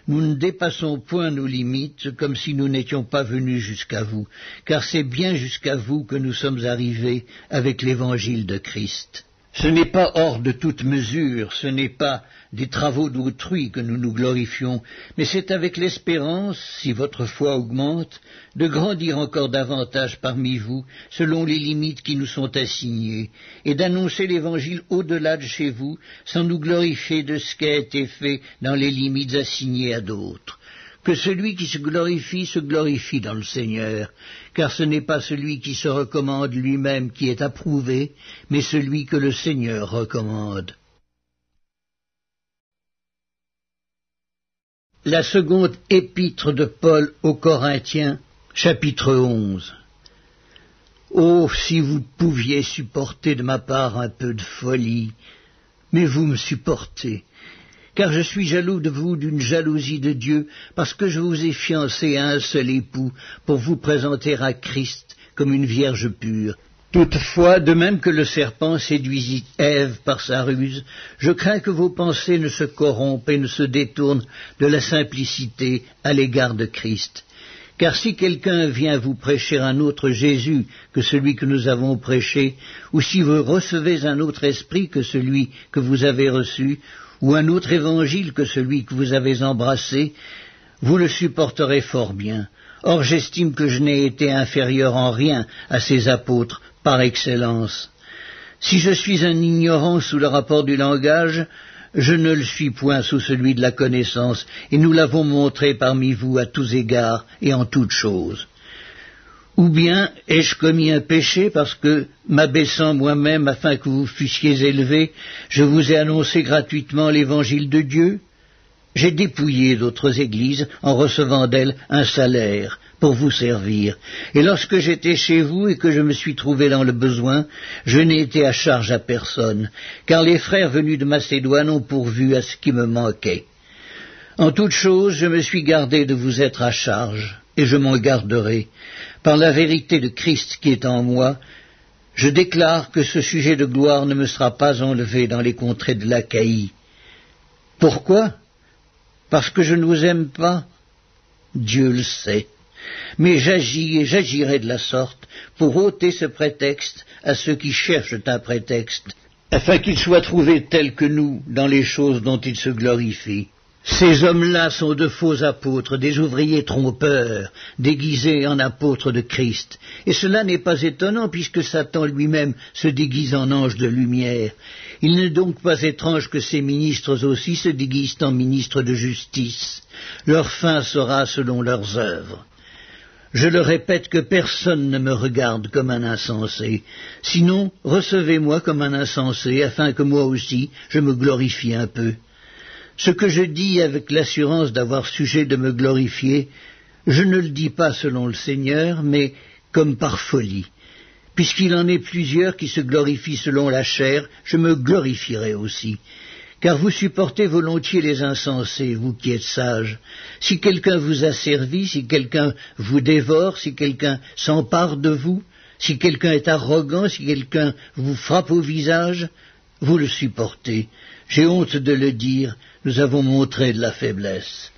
nous ne dépassons point nos limites comme si nous n'étions pas venus jusqu'à vous, car c'est bien jusqu'à vous que nous sommes arrivés avec l'évangile de Christ. Ce n'est pas hors de toute mesure, ce n'est pas des travaux d'autrui que nous nous glorifions, mais c'est avec l'espérance, si votre foi augmente, de grandir encore davantage parmi vous, selon les limites qui nous sont assignées, et d'annoncer l'Évangile au-delà de chez vous, sans nous glorifier de ce qui a été fait dans les limites assignées à d'autres que celui qui se glorifie se glorifie dans le Seigneur, car ce n'est pas celui qui se recommande lui-même qui est approuvé, mais celui que le Seigneur recommande. La seconde épître de Paul aux Corinthiens, chapitre 11. Oh, si vous pouviez supporter de ma part un peu de folie, mais vous me supportez, car je suis jaloux de vous d'une jalousie de Dieu, parce que je vous ai fiancé à un seul époux, pour vous présenter à Christ comme une vierge pure. Toutefois, de même que le serpent séduisit Ève par sa ruse, je crains que vos pensées ne se corrompent et ne se détournent de la simplicité à l'égard de Christ. Car si quelqu'un vient vous prêcher un autre Jésus que celui que nous avons prêché, ou si vous recevez un autre esprit que celui que vous avez reçu, ou un autre évangile que celui que vous avez embrassé, vous le supporterez fort bien. Or j'estime que je n'ai été inférieur en rien à ces apôtres par excellence. Si je suis un ignorant sous le rapport du langage, je ne le suis point sous celui de la connaissance, et nous l'avons montré parmi vous à tous égards et en toutes choses. Ou bien ai-je commis un péché parce que, m'abaissant moi-même afin que vous fussiez élevés, je vous ai annoncé gratuitement l'évangile de Dieu? J'ai dépouillé d'autres églises en recevant d'elles un salaire pour vous servir. Et lorsque j'étais chez vous et que je me suis trouvé dans le besoin, je n'ai été à charge à personne, car les frères venus de Macédoine ont pourvu à ce qui me manquait. En toute chose, je me suis gardé de vous être à charge, et je m'en garderai, par la vérité de Christ qui est en moi, je déclare que ce sujet de gloire ne me sera pas enlevé dans les contrées de l'Achaïe. Pourquoi? Parce que je ne vous aime pas Dieu le sait. Mais j'agis et j'agirai de la sorte pour ôter ce prétexte à ceux qui cherchent un prétexte, afin qu'ils soient trouvés tels que nous dans les choses dont ils se glorifient. Ces hommes-là sont de faux apôtres, des ouvriers trompeurs, déguisés en apôtres de Christ. Et cela n'est pas étonnant, puisque Satan lui-même se déguise en ange de lumière. Il n'est donc pas étrange que ces ministres aussi se déguisent en ministres de justice. Leur fin sera selon leurs œuvres. Je le répète que personne ne me regarde comme un insensé. Sinon, recevez-moi comme un insensé, afin que moi aussi je me glorifie un peu. Ce que je dis avec l'assurance d'avoir sujet de me glorifier, je ne le dis pas selon le Seigneur, mais comme par folie. Puisqu'il en est plusieurs qui se glorifient selon la chair, je me glorifierai aussi. Car vous supportez volontiers les insensés, vous qui êtes sages. Si quelqu'un vous a servi, si quelqu'un vous dévore, si quelqu'un s'empare de vous, si quelqu'un est arrogant, si quelqu'un vous frappe au visage, vous le supportez. J'ai honte de le dire, nous avons montré de la faiblesse.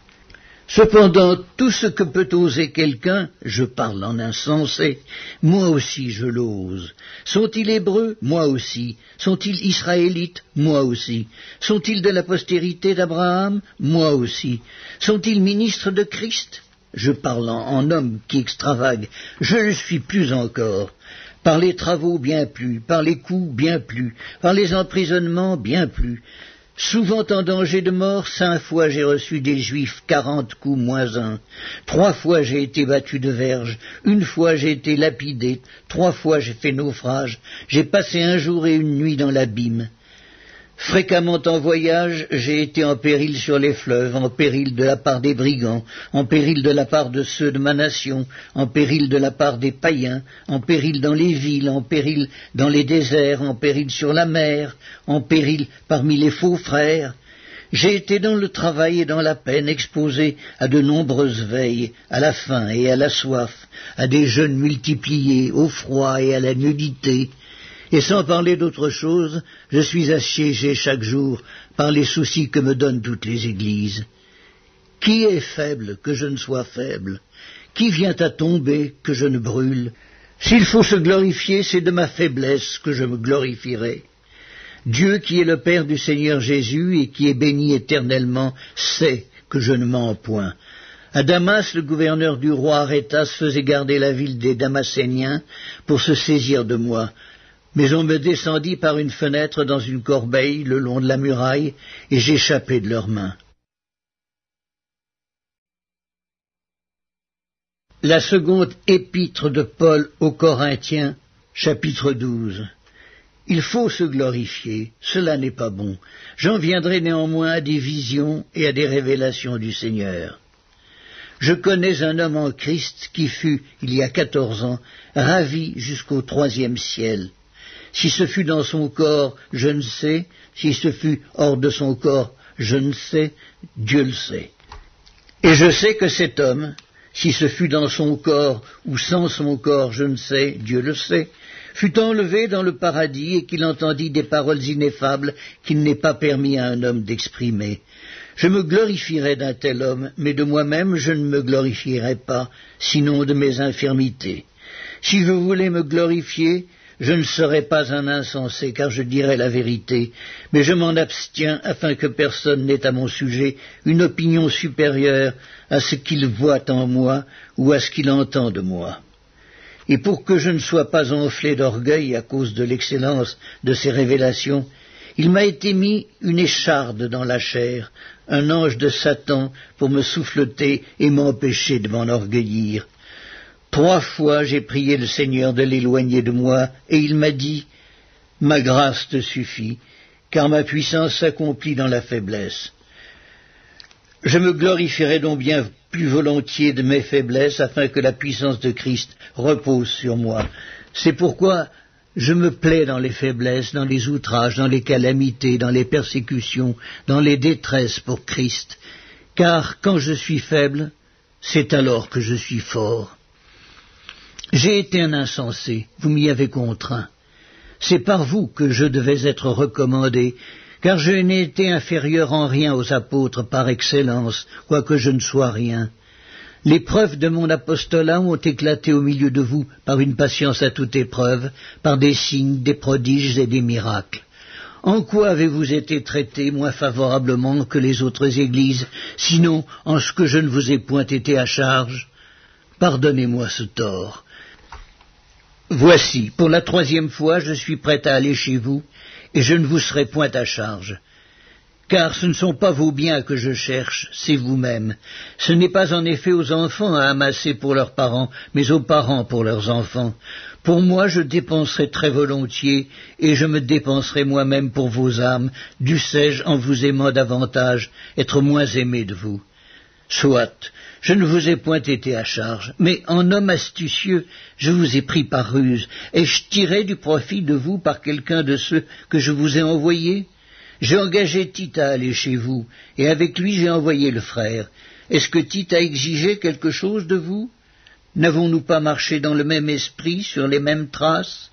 Cependant, tout ce que peut oser quelqu'un, je parle en insensé, moi aussi je l'ose. Sont-ils hébreux? Moi aussi. Sont-ils israélites? Moi aussi. Sont-ils de la postérité d'Abraham? Moi aussi. Sont-ils ministres de Christ? Je parle en, homme qui extravague. Je le suis plus encore. Par les travaux bien plus, par les coups bien plus, par les emprisonnements bien plus, Souvent en danger de mort, cinq fois j'ai reçu des Juifs quarante coups moins un. Trois fois j'ai été battu de verge, une fois j'ai été lapidé, trois fois j'ai fait naufrage, j'ai passé un jour et une nuit dans l'abîme. Fréquemment en voyage, j'ai été en péril sur les fleuves, en péril de la part des brigands, en péril de la part de ceux de ma nation, en péril de la part des païens, en péril dans les villes, en péril dans les déserts, en péril sur la mer, en péril parmi les faux frères. J'ai été dans le travail et dans la peine exposé à de nombreuses veilles, à la faim et à la soif, à des jeûnes multipliés, au froid et à la nudité, et sans parler d'autre chose, je suis assiégé chaque jour par les soucis que me donnent toutes les églises. Qui est faible que je ne sois faible? Qui vient à tomber que je ne brûle? S'il faut se glorifier, c'est de ma faiblesse que je me glorifierai. Dieu qui est le Père du Seigneur Jésus et qui est béni éternellement sait que je ne mens point. À Damas, le gouverneur du roi Arétas faisait garder la ville des Damascéniens pour se saisir de moi. Mais on me descendit par une fenêtre dans une corbeille le long de la muraille, et j'échappai de leurs mains. La seconde épître de Paul aux Corinthiens, chapitre 12. Il faut se glorifier, cela n'est pas bon. J'en viendrai néanmoins à des visions et à des révélations du Seigneur. Je connais un homme en Christ qui fut, il y a quatorze ans, ravi jusqu'au troisième ciel si ce fut dans son corps, je ne sais. Si ce fut hors de son corps, je ne sais. Dieu le sait. Et je sais que cet homme, si ce fut dans son corps ou sans son corps, je ne sais, Dieu le sait, fut enlevé dans le paradis et qu'il entendit des paroles ineffables qu'il n'est pas permis à un homme d'exprimer. Je me glorifierai d'un tel homme, mais de moi-même je ne me glorifierai pas, sinon de mes infirmités. Si je voulais me glorifier, je ne serai pas un insensé, car je dirai la vérité, mais je m'en abstiens afin que personne n'ait à mon sujet une opinion supérieure à ce qu'il voit en moi ou à ce qu'il entend de moi. Et pour que je ne sois pas enflé d'orgueil à cause de l'excellence de ces révélations, il m'a été mis une écharde dans la chair, un ange de Satan pour me souffleter et m'empêcher de m'enorgueillir. Trois fois j'ai prié le Seigneur de l'éloigner de moi, et il m'a dit Ma grâce te suffit, car ma puissance s'accomplit dans la faiblesse. Je me glorifierai donc bien plus volontiers de mes faiblesses, afin que la puissance de Christ repose sur moi. C'est pourquoi je me plais dans les faiblesses, dans les outrages, dans les calamités, dans les persécutions, dans les détresses pour Christ, car quand je suis faible, c'est alors que je suis fort. J'ai été un insensé, vous m'y avez contraint. C'est par vous que je devais être recommandé, car je n'ai été inférieur en rien aux apôtres par excellence, quoique je ne sois rien. Les preuves de mon apostolat ont éclaté au milieu de vous par une patience à toute épreuve, par des signes, des prodiges et des miracles. En quoi avez-vous été traité moins favorablement que les autres églises, sinon en ce que je ne vous ai point été à charge? Pardonnez-moi ce tort. Voici, pour la troisième fois, je suis prêt à aller chez vous, et je ne vous serai point à charge. Car ce ne sont pas vos biens que je cherche, c'est vous-même. Ce n'est pas en effet aux enfants à amasser pour leurs parents, mais aux parents pour leurs enfants. Pour moi, je dépenserai très volontiers, et je me dépenserai moi-même pour vos âmes, dussé-je, en vous aimant davantage, être moins aimé de vous. Soit, je ne vous ai point été à charge, mais en homme astucieux, je vous ai pris par ruse, et je tirai du profit de vous par quelqu'un de ceux que je vous ai envoyés. J'ai engagé Tite à aller chez vous, et avec lui j'ai envoyé le frère. Est-ce que Tite a exigé quelque chose de vous? N'avons-nous pas marché dans le même esprit, sur les mêmes traces?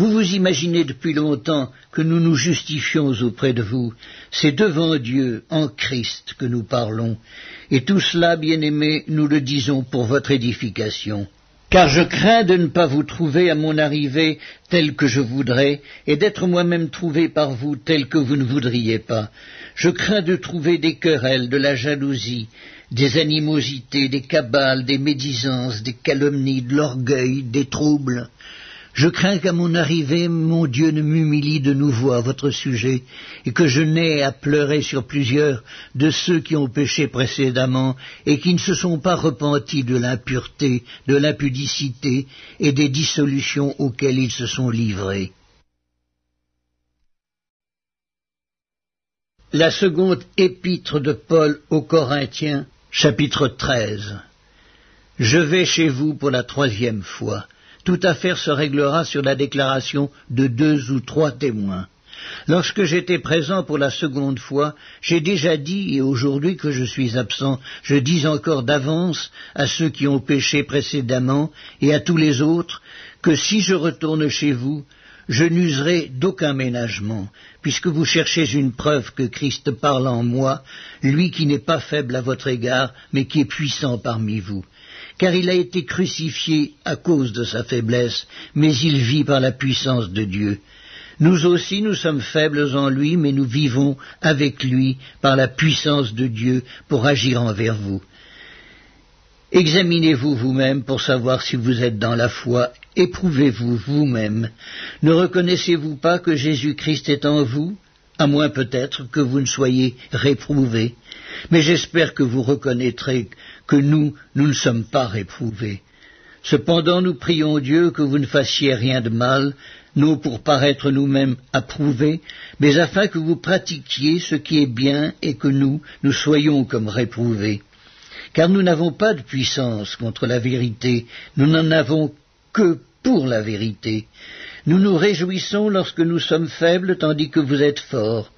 Vous vous imaginez depuis longtemps que nous nous justifions auprès de vous. C'est devant Dieu, en Christ, que nous parlons. Et tout cela, bien-aimés, nous le disons pour votre édification car je crains de ne pas vous trouver à mon arrivée tel que je voudrais, et d'être moi-même trouvé par vous tel que vous ne voudriez pas. Je crains de trouver des querelles, de la jalousie, des animosités, des cabales, des médisances, des calomnies, de l'orgueil, des troubles. Je crains qu'à mon arrivée, mon Dieu ne m'humilie de nouveau à votre sujet, et que je n'aie à pleurer sur plusieurs de ceux qui ont péché précédemment, et qui ne se sont pas repentis de l'impureté, de l'impudicité et des dissolutions auxquelles ils se sont livrés. La seconde épître de Paul aux Corinthiens, chapitre 13. Je vais chez vous pour la troisième fois toute affaire se réglera sur la déclaration de deux ou trois témoins. Lorsque j'étais présent pour la seconde fois, j'ai déjà dit, et aujourd'hui que je suis absent, je dis encore d'avance à ceux qui ont péché précédemment et à tous les autres, que si je retourne chez vous, je n'userai d'aucun ménagement, puisque vous cherchez une preuve que Christ parle en moi, lui qui n'est pas faible à votre égard, mais qui est puissant parmi vous car il a été crucifié à cause de sa faiblesse, mais il vit par la puissance de Dieu. Nous aussi nous sommes faibles en lui, mais nous vivons avec lui par la puissance de Dieu pour agir envers vous. Examinez-vous vous-même pour savoir si vous êtes dans la foi, éprouvez-vous vous-même. Ne reconnaissez-vous pas que Jésus-Christ est en vous? À moins peut-être que vous ne soyez réprouvés. Mais j'espère que vous reconnaîtrez que nous, nous ne sommes pas réprouvés. Cependant, nous prions Dieu que vous ne fassiez rien de mal, non pour paraître nous-mêmes approuvés, mais afin que vous pratiquiez ce qui est bien et que nous, nous soyons comme réprouvés. Car nous n'avons pas de puissance contre la vérité, nous n'en avons que pour la vérité. Nous nous réjouissons lorsque nous sommes faibles tandis que vous êtes forts.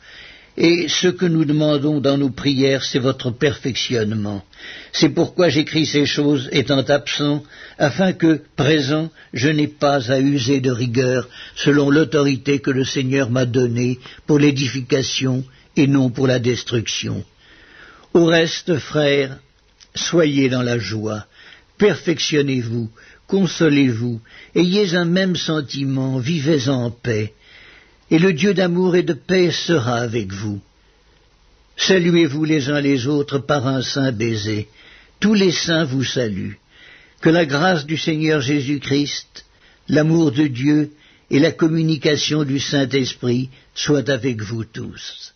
Et ce que nous demandons dans nos prières, c'est votre perfectionnement. C'est pourquoi j'écris ces choses étant absent, afin que, présent, je n'ai pas à user de rigueur selon l'autorité que le Seigneur m'a donnée pour l'édification et non pour la destruction. Au reste, frères, soyez dans la joie, perfectionnez-vous, consolez-vous, ayez un même sentiment, vivez en paix, et le Dieu d'amour et de paix sera avec vous. Saluez-vous les uns les autres par un saint baiser. Tous les saints vous saluent. Que la grâce du Seigneur Jésus-Christ, l'amour de Dieu et la communication du Saint-Esprit soient avec vous tous.